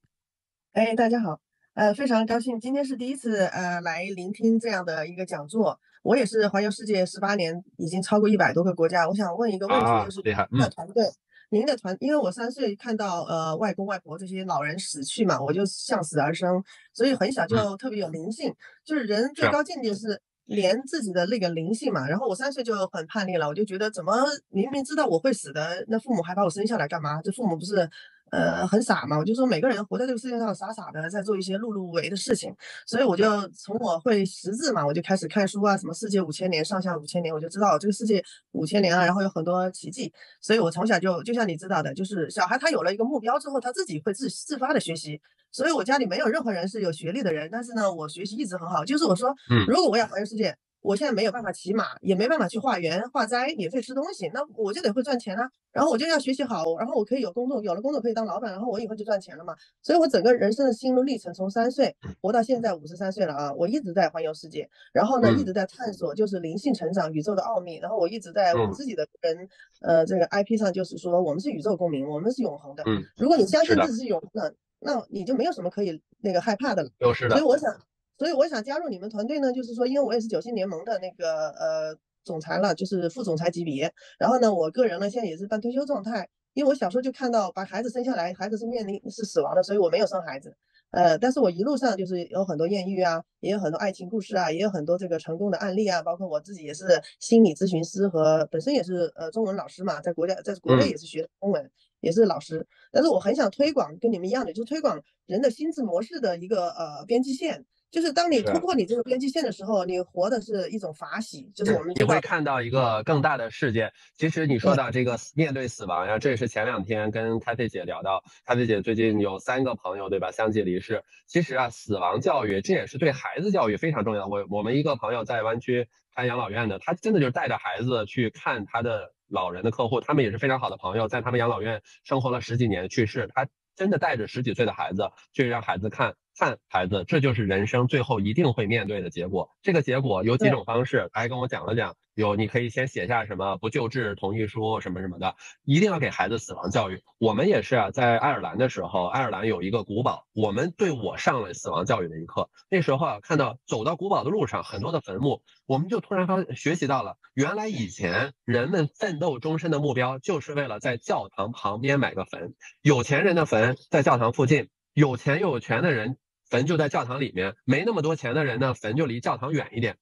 哎，大家好，呃，非常高兴，今天是第一次呃来聆听这样的一个讲座。我也是环游世界十八年，已经超过一百多个国家。我想问一个问题，就是您的团队，您的团，因为我三岁看到呃外公外婆这些老人死去嘛，我就向死而生，所以很小就特别有灵性。就是人最高境界是。连自己的那个灵性嘛，然后我三岁就很叛逆了，我就觉得怎么明明知道我会死的，那父母还把我生下来干嘛？这父母不是呃很傻嘛，我就说每个人活在这个世界上傻傻的在做一些碌碌无为的事情，所以我就从我会识字嘛，我就开始看书啊，什么世界五千年、上下五千年，我就知道这个世界五千年啊，然后有很多奇迹，所以我从小就就像你知道的，就是小孩他有了一个目标之后，他自己会自自发的学习，所以我家里没有任何人是有学历的人，但是呢，我学习一直很好，就是我说，如果我要环游世界。我现在没有办法骑马，也没办法去化缘化斋免费吃东西，那我就得会赚钱啊。然后我就要学习好，然后我可以有工作，有了工作可以当老板，然后我以后就赚钱了嘛。所以我整个人生的心路历程，从三岁活到现在五十三岁了啊，我一直在环游世界，然后呢一直在探索就是灵性成长、宇宙的奥秘。然后我一直在我自己的人呃这个 IP 上，就是说我们是宇宙公民，我们是永恒的。如果你相信自己是永恒的，那你就没有什么可以那个害怕的了。所以我想。所以我想加入你们团队呢，就是说，因为我也是九星联盟的那个呃总裁了，就是副总裁级别。然后呢，我个人呢现在也是半退休状态，因为我小时候就看到把孩子生下来，孩子是面临是死亡的，所以我没有生孩子。呃，但是我一路上就是有很多艳遇啊，也有很多爱情故事啊，也有很多这个成功的案例啊，包括我自己也是心理咨询师和本身也是呃中文老师嘛，在国家在国内也是学中文，也是老师。但是我很想推广跟你们一样的，就是推广人的心智模式的一个呃边际线。就是当你突破你这个边际线的时候，你活的是一种法喜，就是我们你会看到一个更大的世界。其实你说到这个面对死亡呀，这也是前两天跟开菲姐聊到，开菲姐最近有三个朋友对吧，相继离世。其实啊，死亡教育这也是对孩子教育非常重要。我我们一个朋友在湾区开养老院的，他真的就是带着孩子去看他的老人的客户，他们也是非常好的朋友，在他们养老院生活了十几年去世，他真的带着十几岁的孩子去让孩子看。看孩子，这就是人生最后一定会面对的结果。这个结果有几种方式，还跟我讲了讲。有，你可以先写下什么不救治同意书什么什么的，一定要给孩子死亡教育。我们也是啊，在爱尔兰的时候，爱尔兰有一个古堡，我们对我上了死亡教育的一课。那时候啊，看到走到古堡的路上很多的坟墓，我们就突然发学习到了，原来以前人们奋斗终身的目标就是为了在教堂旁边买个坟。有钱人的坟在教堂附近，有钱又有权的人。坟就在教堂里面，没那么多钱的人呢，坟就离教堂远一点。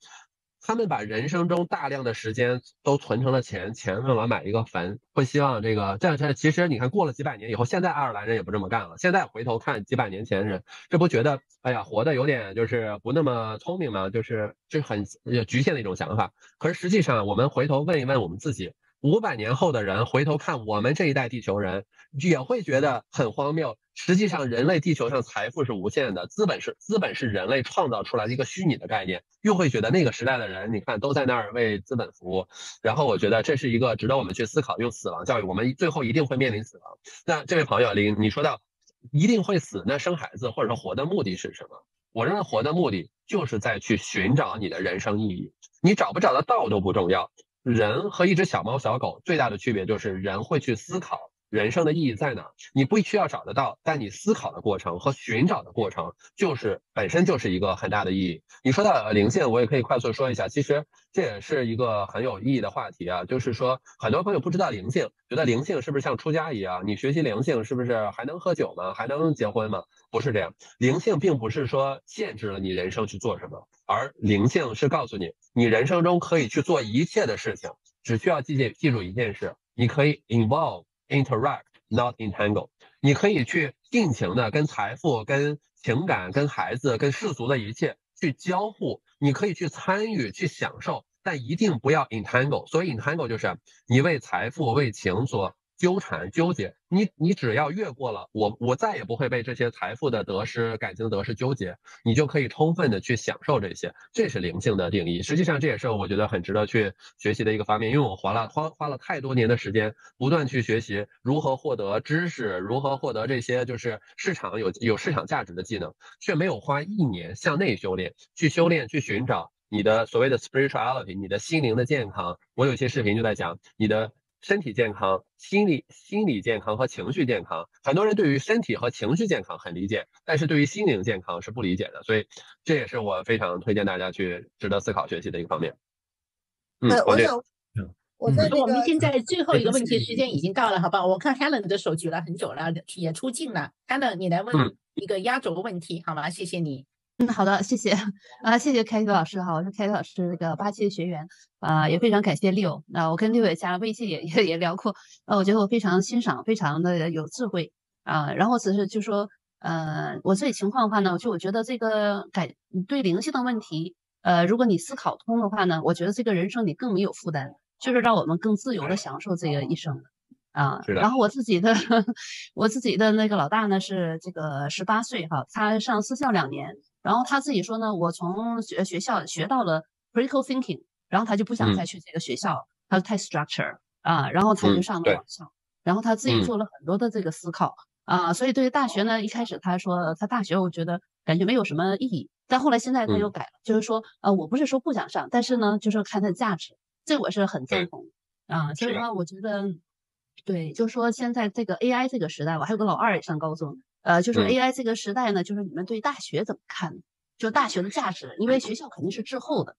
他们把人生中大量的时间都存成了钱，钱用来买一个坟，会希望这个这这其实你看过了几百年以后，现在爱尔兰人也不这么干了。现在回头看几百年前人，这不觉得哎呀活的有点就是不那么聪明吗？就是这很局限的一种想法。可是实际上，我们回头问一问我们自己。五百年后的人回头看我们这一代地球人，也会觉得很荒谬。实际上，人类地球上财富是无限的，资本是资本是人类创造出来的一个虚拟的概念。又会觉得那个时代的人，你看都在那儿为资本服务。然后我觉得这是一个值得我们去思考，用死亡教育，我们最后一定会面临死亡。那这位朋友林，你说到一定会死，那生孩子或者说活的目的是什么？我认为活的目的就是在去寻找你的人生意义。你找不找得到都不重要。人和一只小猫、小狗最大的区别就是人会去思考。人生的意义在哪？你不需要找得到，但你思考的过程和寻找的过程，就是本身就是一个很大的意义。你说到灵性，我也可以快速说一下，其实这也是一个很有意义的话题啊。就是说，很多朋友不知道灵性，觉得灵性是不是像出家一样？你学习灵性是不是还能喝酒吗？还能结婚吗？不是这样，灵性并不是说限制了你人生去做什么，而灵性是告诉你，你人生中可以去做一切的事情，只需要记记记住一件事，你可以 involve。Interact, not entangle。你可以去尽情的跟财富、跟情感、跟孩子、跟世俗的一切去交互，你可以去参与、去享受，但一定不要 entangle。所以 entangle 就是你为财富、为情所。纠缠纠结，你你只要越过了我，我再也不会被这些财富的得失、感情的得失纠结，你就可以充分的去享受这些，这是灵性的定义。实际上这也是我觉得很值得去学习的一个方面，因为我花了花花了太多年的时间，不断去学习如何获得知识，如何获得这些就是市场有有市场价值的技能，却没有花一年向内修炼，去修炼去寻找你的所谓的 spirituality，你的心灵的健康。我有些视频就在讲你的。身体健康、心理心理健康和情绪健康，很多人对于身体和情绪健康很理解，但是对于心灵健康是不理解的，所以这也是我非常推荐大家去值得思考学习的一个方面。嗯，我想，我在我们现在最后一个问题时间已经到了，好吧？我看 Helen 的手举了很久了，也出镜了。Helen，你来问一个压轴问题好吗？谢谢你。嗯，好的，谢谢啊，谢谢凯特老师哈，我是凯特老师那个八期的学员啊，也非常感谢六，啊我跟六也加了微信，也也也聊过，呃，我觉得我非常欣赏，非常的有智慧啊。然后只是就说，呃，我自己情况的话呢，就我觉得这个感对灵性的问题，呃，如果你思考通的话呢，我觉得这个人生你更没有负担，就是让我们更自由的享受这个一生啊。然后我自己的 我自己的那个老大呢是这个十八岁哈，他上私校两年，然后他自己说呢，我从学学校学到了 critical thinking，然后他就不想再去这个学校，他说太 structure。啊，然后他就上了网校，然后他自己做了很多的这个思考啊，所以对于大学呢，一开始他说他大学我觉得感觉没有什么意义，但后来现在他又改了，就是说呃，我不是说不想上，但是呢，就是看它的价值，这我是很赞同啊。所以说我觉得，对，就说现在这个 AI 这个时代，我还有个老二也上高中，呃，就是 AI 这个时代呢，就是你们对大学怎么看？就大学的价值，因为学校肯定是滞后的。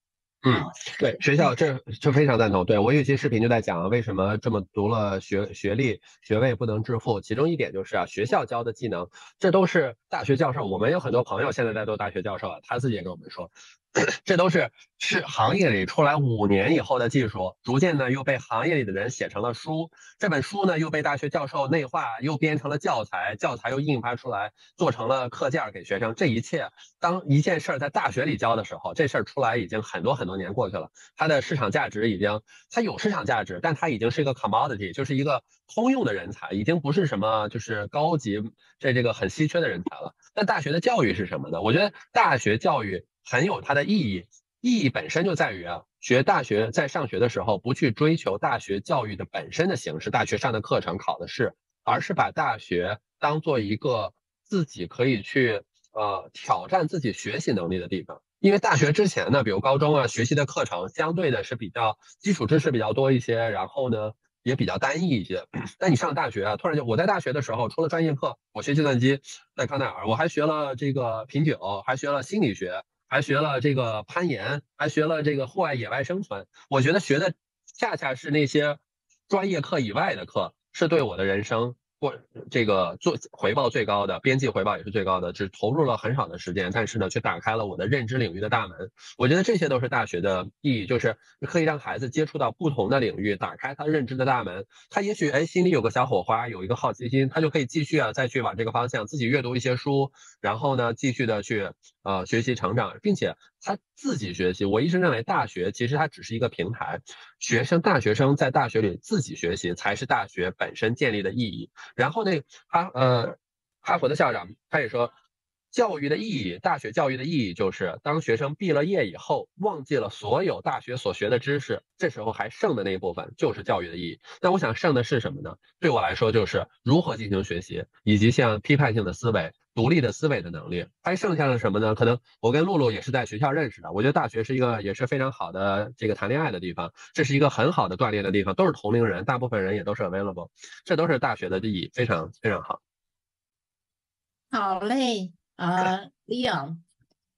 嗯，对，学校这这非常赞同。对我有一期视频就在讲为什么这么读了学学历学位不能致富，其中一点就是啊，学校教的技能，这都是大学教授。我们有很多朋友现在在做大学教授啊，他自己也跟我们说。这都是是行业里出来五年以后的技术，逐渐呢又被行业里的人写成了书。这本书呢又被大学教授内化，又编成了教材，教材又印发出来做成了课件给学生。这一切，当一件事儿在大学里教的时候，这事儿出来已经很多很多年过去了，它的市场价值已经，它有市场价值，但它已经是一个 commodity，就是一个通用的人才，已经不是什么就是高级这这个很稀缺的人才了。那大学的教育是什么呢？我觉得大学教育。很有它的意义，意义本身就在于啊，学大学在上学的时候不去追求大学教育的本身的形式，大学上的课程考的试，而是把大学当做一个自己可以去呃挑战自己学习能力的地方。因为大学之前呢，比如高中啊，学习的课程相对的是比较基础知识比较多一些，然后呢也比较单一一些。但你上大学啊，突然就我在大学的时候，除了专业课，我学计算机，在康奈尔，我还学了这个品酒，还学了心理学。还学了这个攀岩，还学了这个户外野外生存。我觉得学的恰恰是那些专业课以外的课，是对我的人生。或这个做回报最高的，边际回报也是最高的，只投入了很少的时间，但是呢，却打开了我的认知领域的大门。我觉得这些都是大学的意义，就是可以让孩子接触到不同的领域，打开他认知的大门。他也许哎心里有个小火花，有一个好奇心，他就可以继续啊再去往这个方向自己阅读一些书，然后呢继续的去呃学习成长，并且他自己学习。我一直认为大学其实它只是一个平台，学生大学生在大学里自己学习才是大学本身建立的意义。然后那，哈呃，哈佛的校长他也说，教育的意义，大学教育的意义就是，当学生毕了业以后，忘记了所有大学所学的知识，这时候还剩的那一部分就是教育的意义。那我想剩的是什么呢？对我来说，就是如何进行学习，以及像批判性的思维。独立的思维的能力，还剩下了什么呢？可能我跟露露也是在学校认识的。我觉得大学是一个也是非常好的这个谈恋爱的地方，这是一个很好的锻炼的地方，都是同龄人，大部分人也都是 available，这都是大学的利益，非常非常好。好嘞，啊，Leon，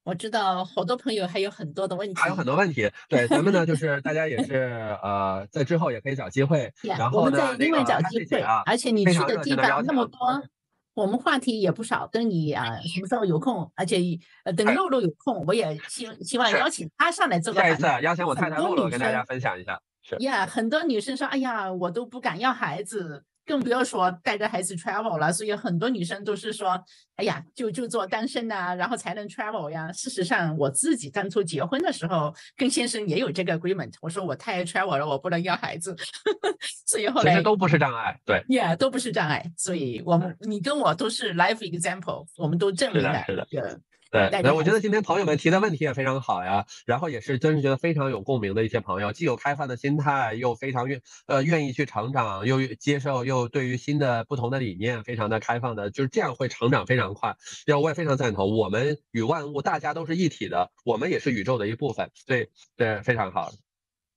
我知道好多朋友还有很多的问题，还有很多问题。对，咱们呢就是大家也是呃，在之后也可以找机会，然后呢，我们在另外找机会，而且你去的地方那么多。我们话题也不少，等你啊什么时候有空，而且呃等露露有空，我也希希望邀请她上来做个。下一次邀请我太太露露跟大家分享一下。是。呀，很多女生说，哎呀，我都不敢要孩子。更不要说带着孩子 travel 了，所以很多女生都是说，哎呀，就就做单身呐，然后才能 travel 呀。事实上，我自己当初结婚的时候，跟先生也有这个 agreement，我说我太 travel 了，我不能要孩子，所以后来其实都不是障碍，对，yeah，都不是障碍，所以我们你跟我都是 life example，我们都证明了，是的，对，那我觉得今天朋友们提的问题也非常好呀，然后也是真是觉得非常有共鸣的一些朋友，既有开放的心态，又非常愿呃愿意去成长，又接受，又对于新的不同的理念非常的开放的，就是这样会成长非常快。然后我也非常赞同，我们与万物大家都是一体的，我们也是宇宙的一部分，对对，非常好。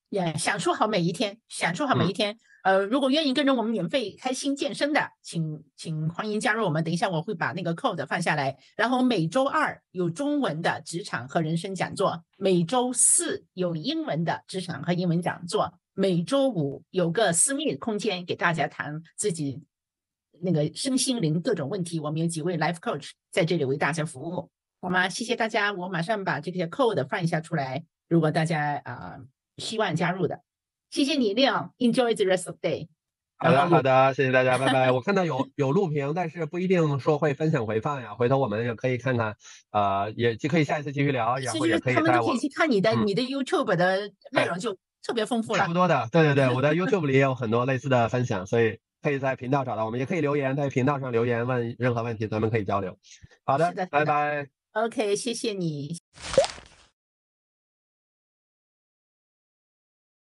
也享受好每一天，享受好每一天。呃，如果愿意跟着我们免费开心健身的，请请欢迎加入我们。等一下我会把那个 code 放下来。然后每周二有中文的职场和人生讲座，每周四有英文的职场和英文讲座，每周五有个私密空间给大家谈自己那个身心灵各种问题。我们有几位 life coach 在这里为大家服务，好吗？谢谢大家，我马上把这些 code 放一下出来。如果大家啊希望加入的。谢谢你，亮。Enjoy the rest of day。好的好的，谢谢大家，拜拜。我看到有有录屏，但是不一定说会分享回放呀。回头我们也可以看看，呃，也就可以下一次继续聊，然后也可以他们都可以去看你的你的 YouTube 的内容，就特别丰富了。差不多的，对对对，我的 YouTube 里也有很多类似的分享，所以可以在频道找到我们，也可以留言在频道上留言问任何问题，咱们可以交流。好的，拜拜。OK，谢谢你。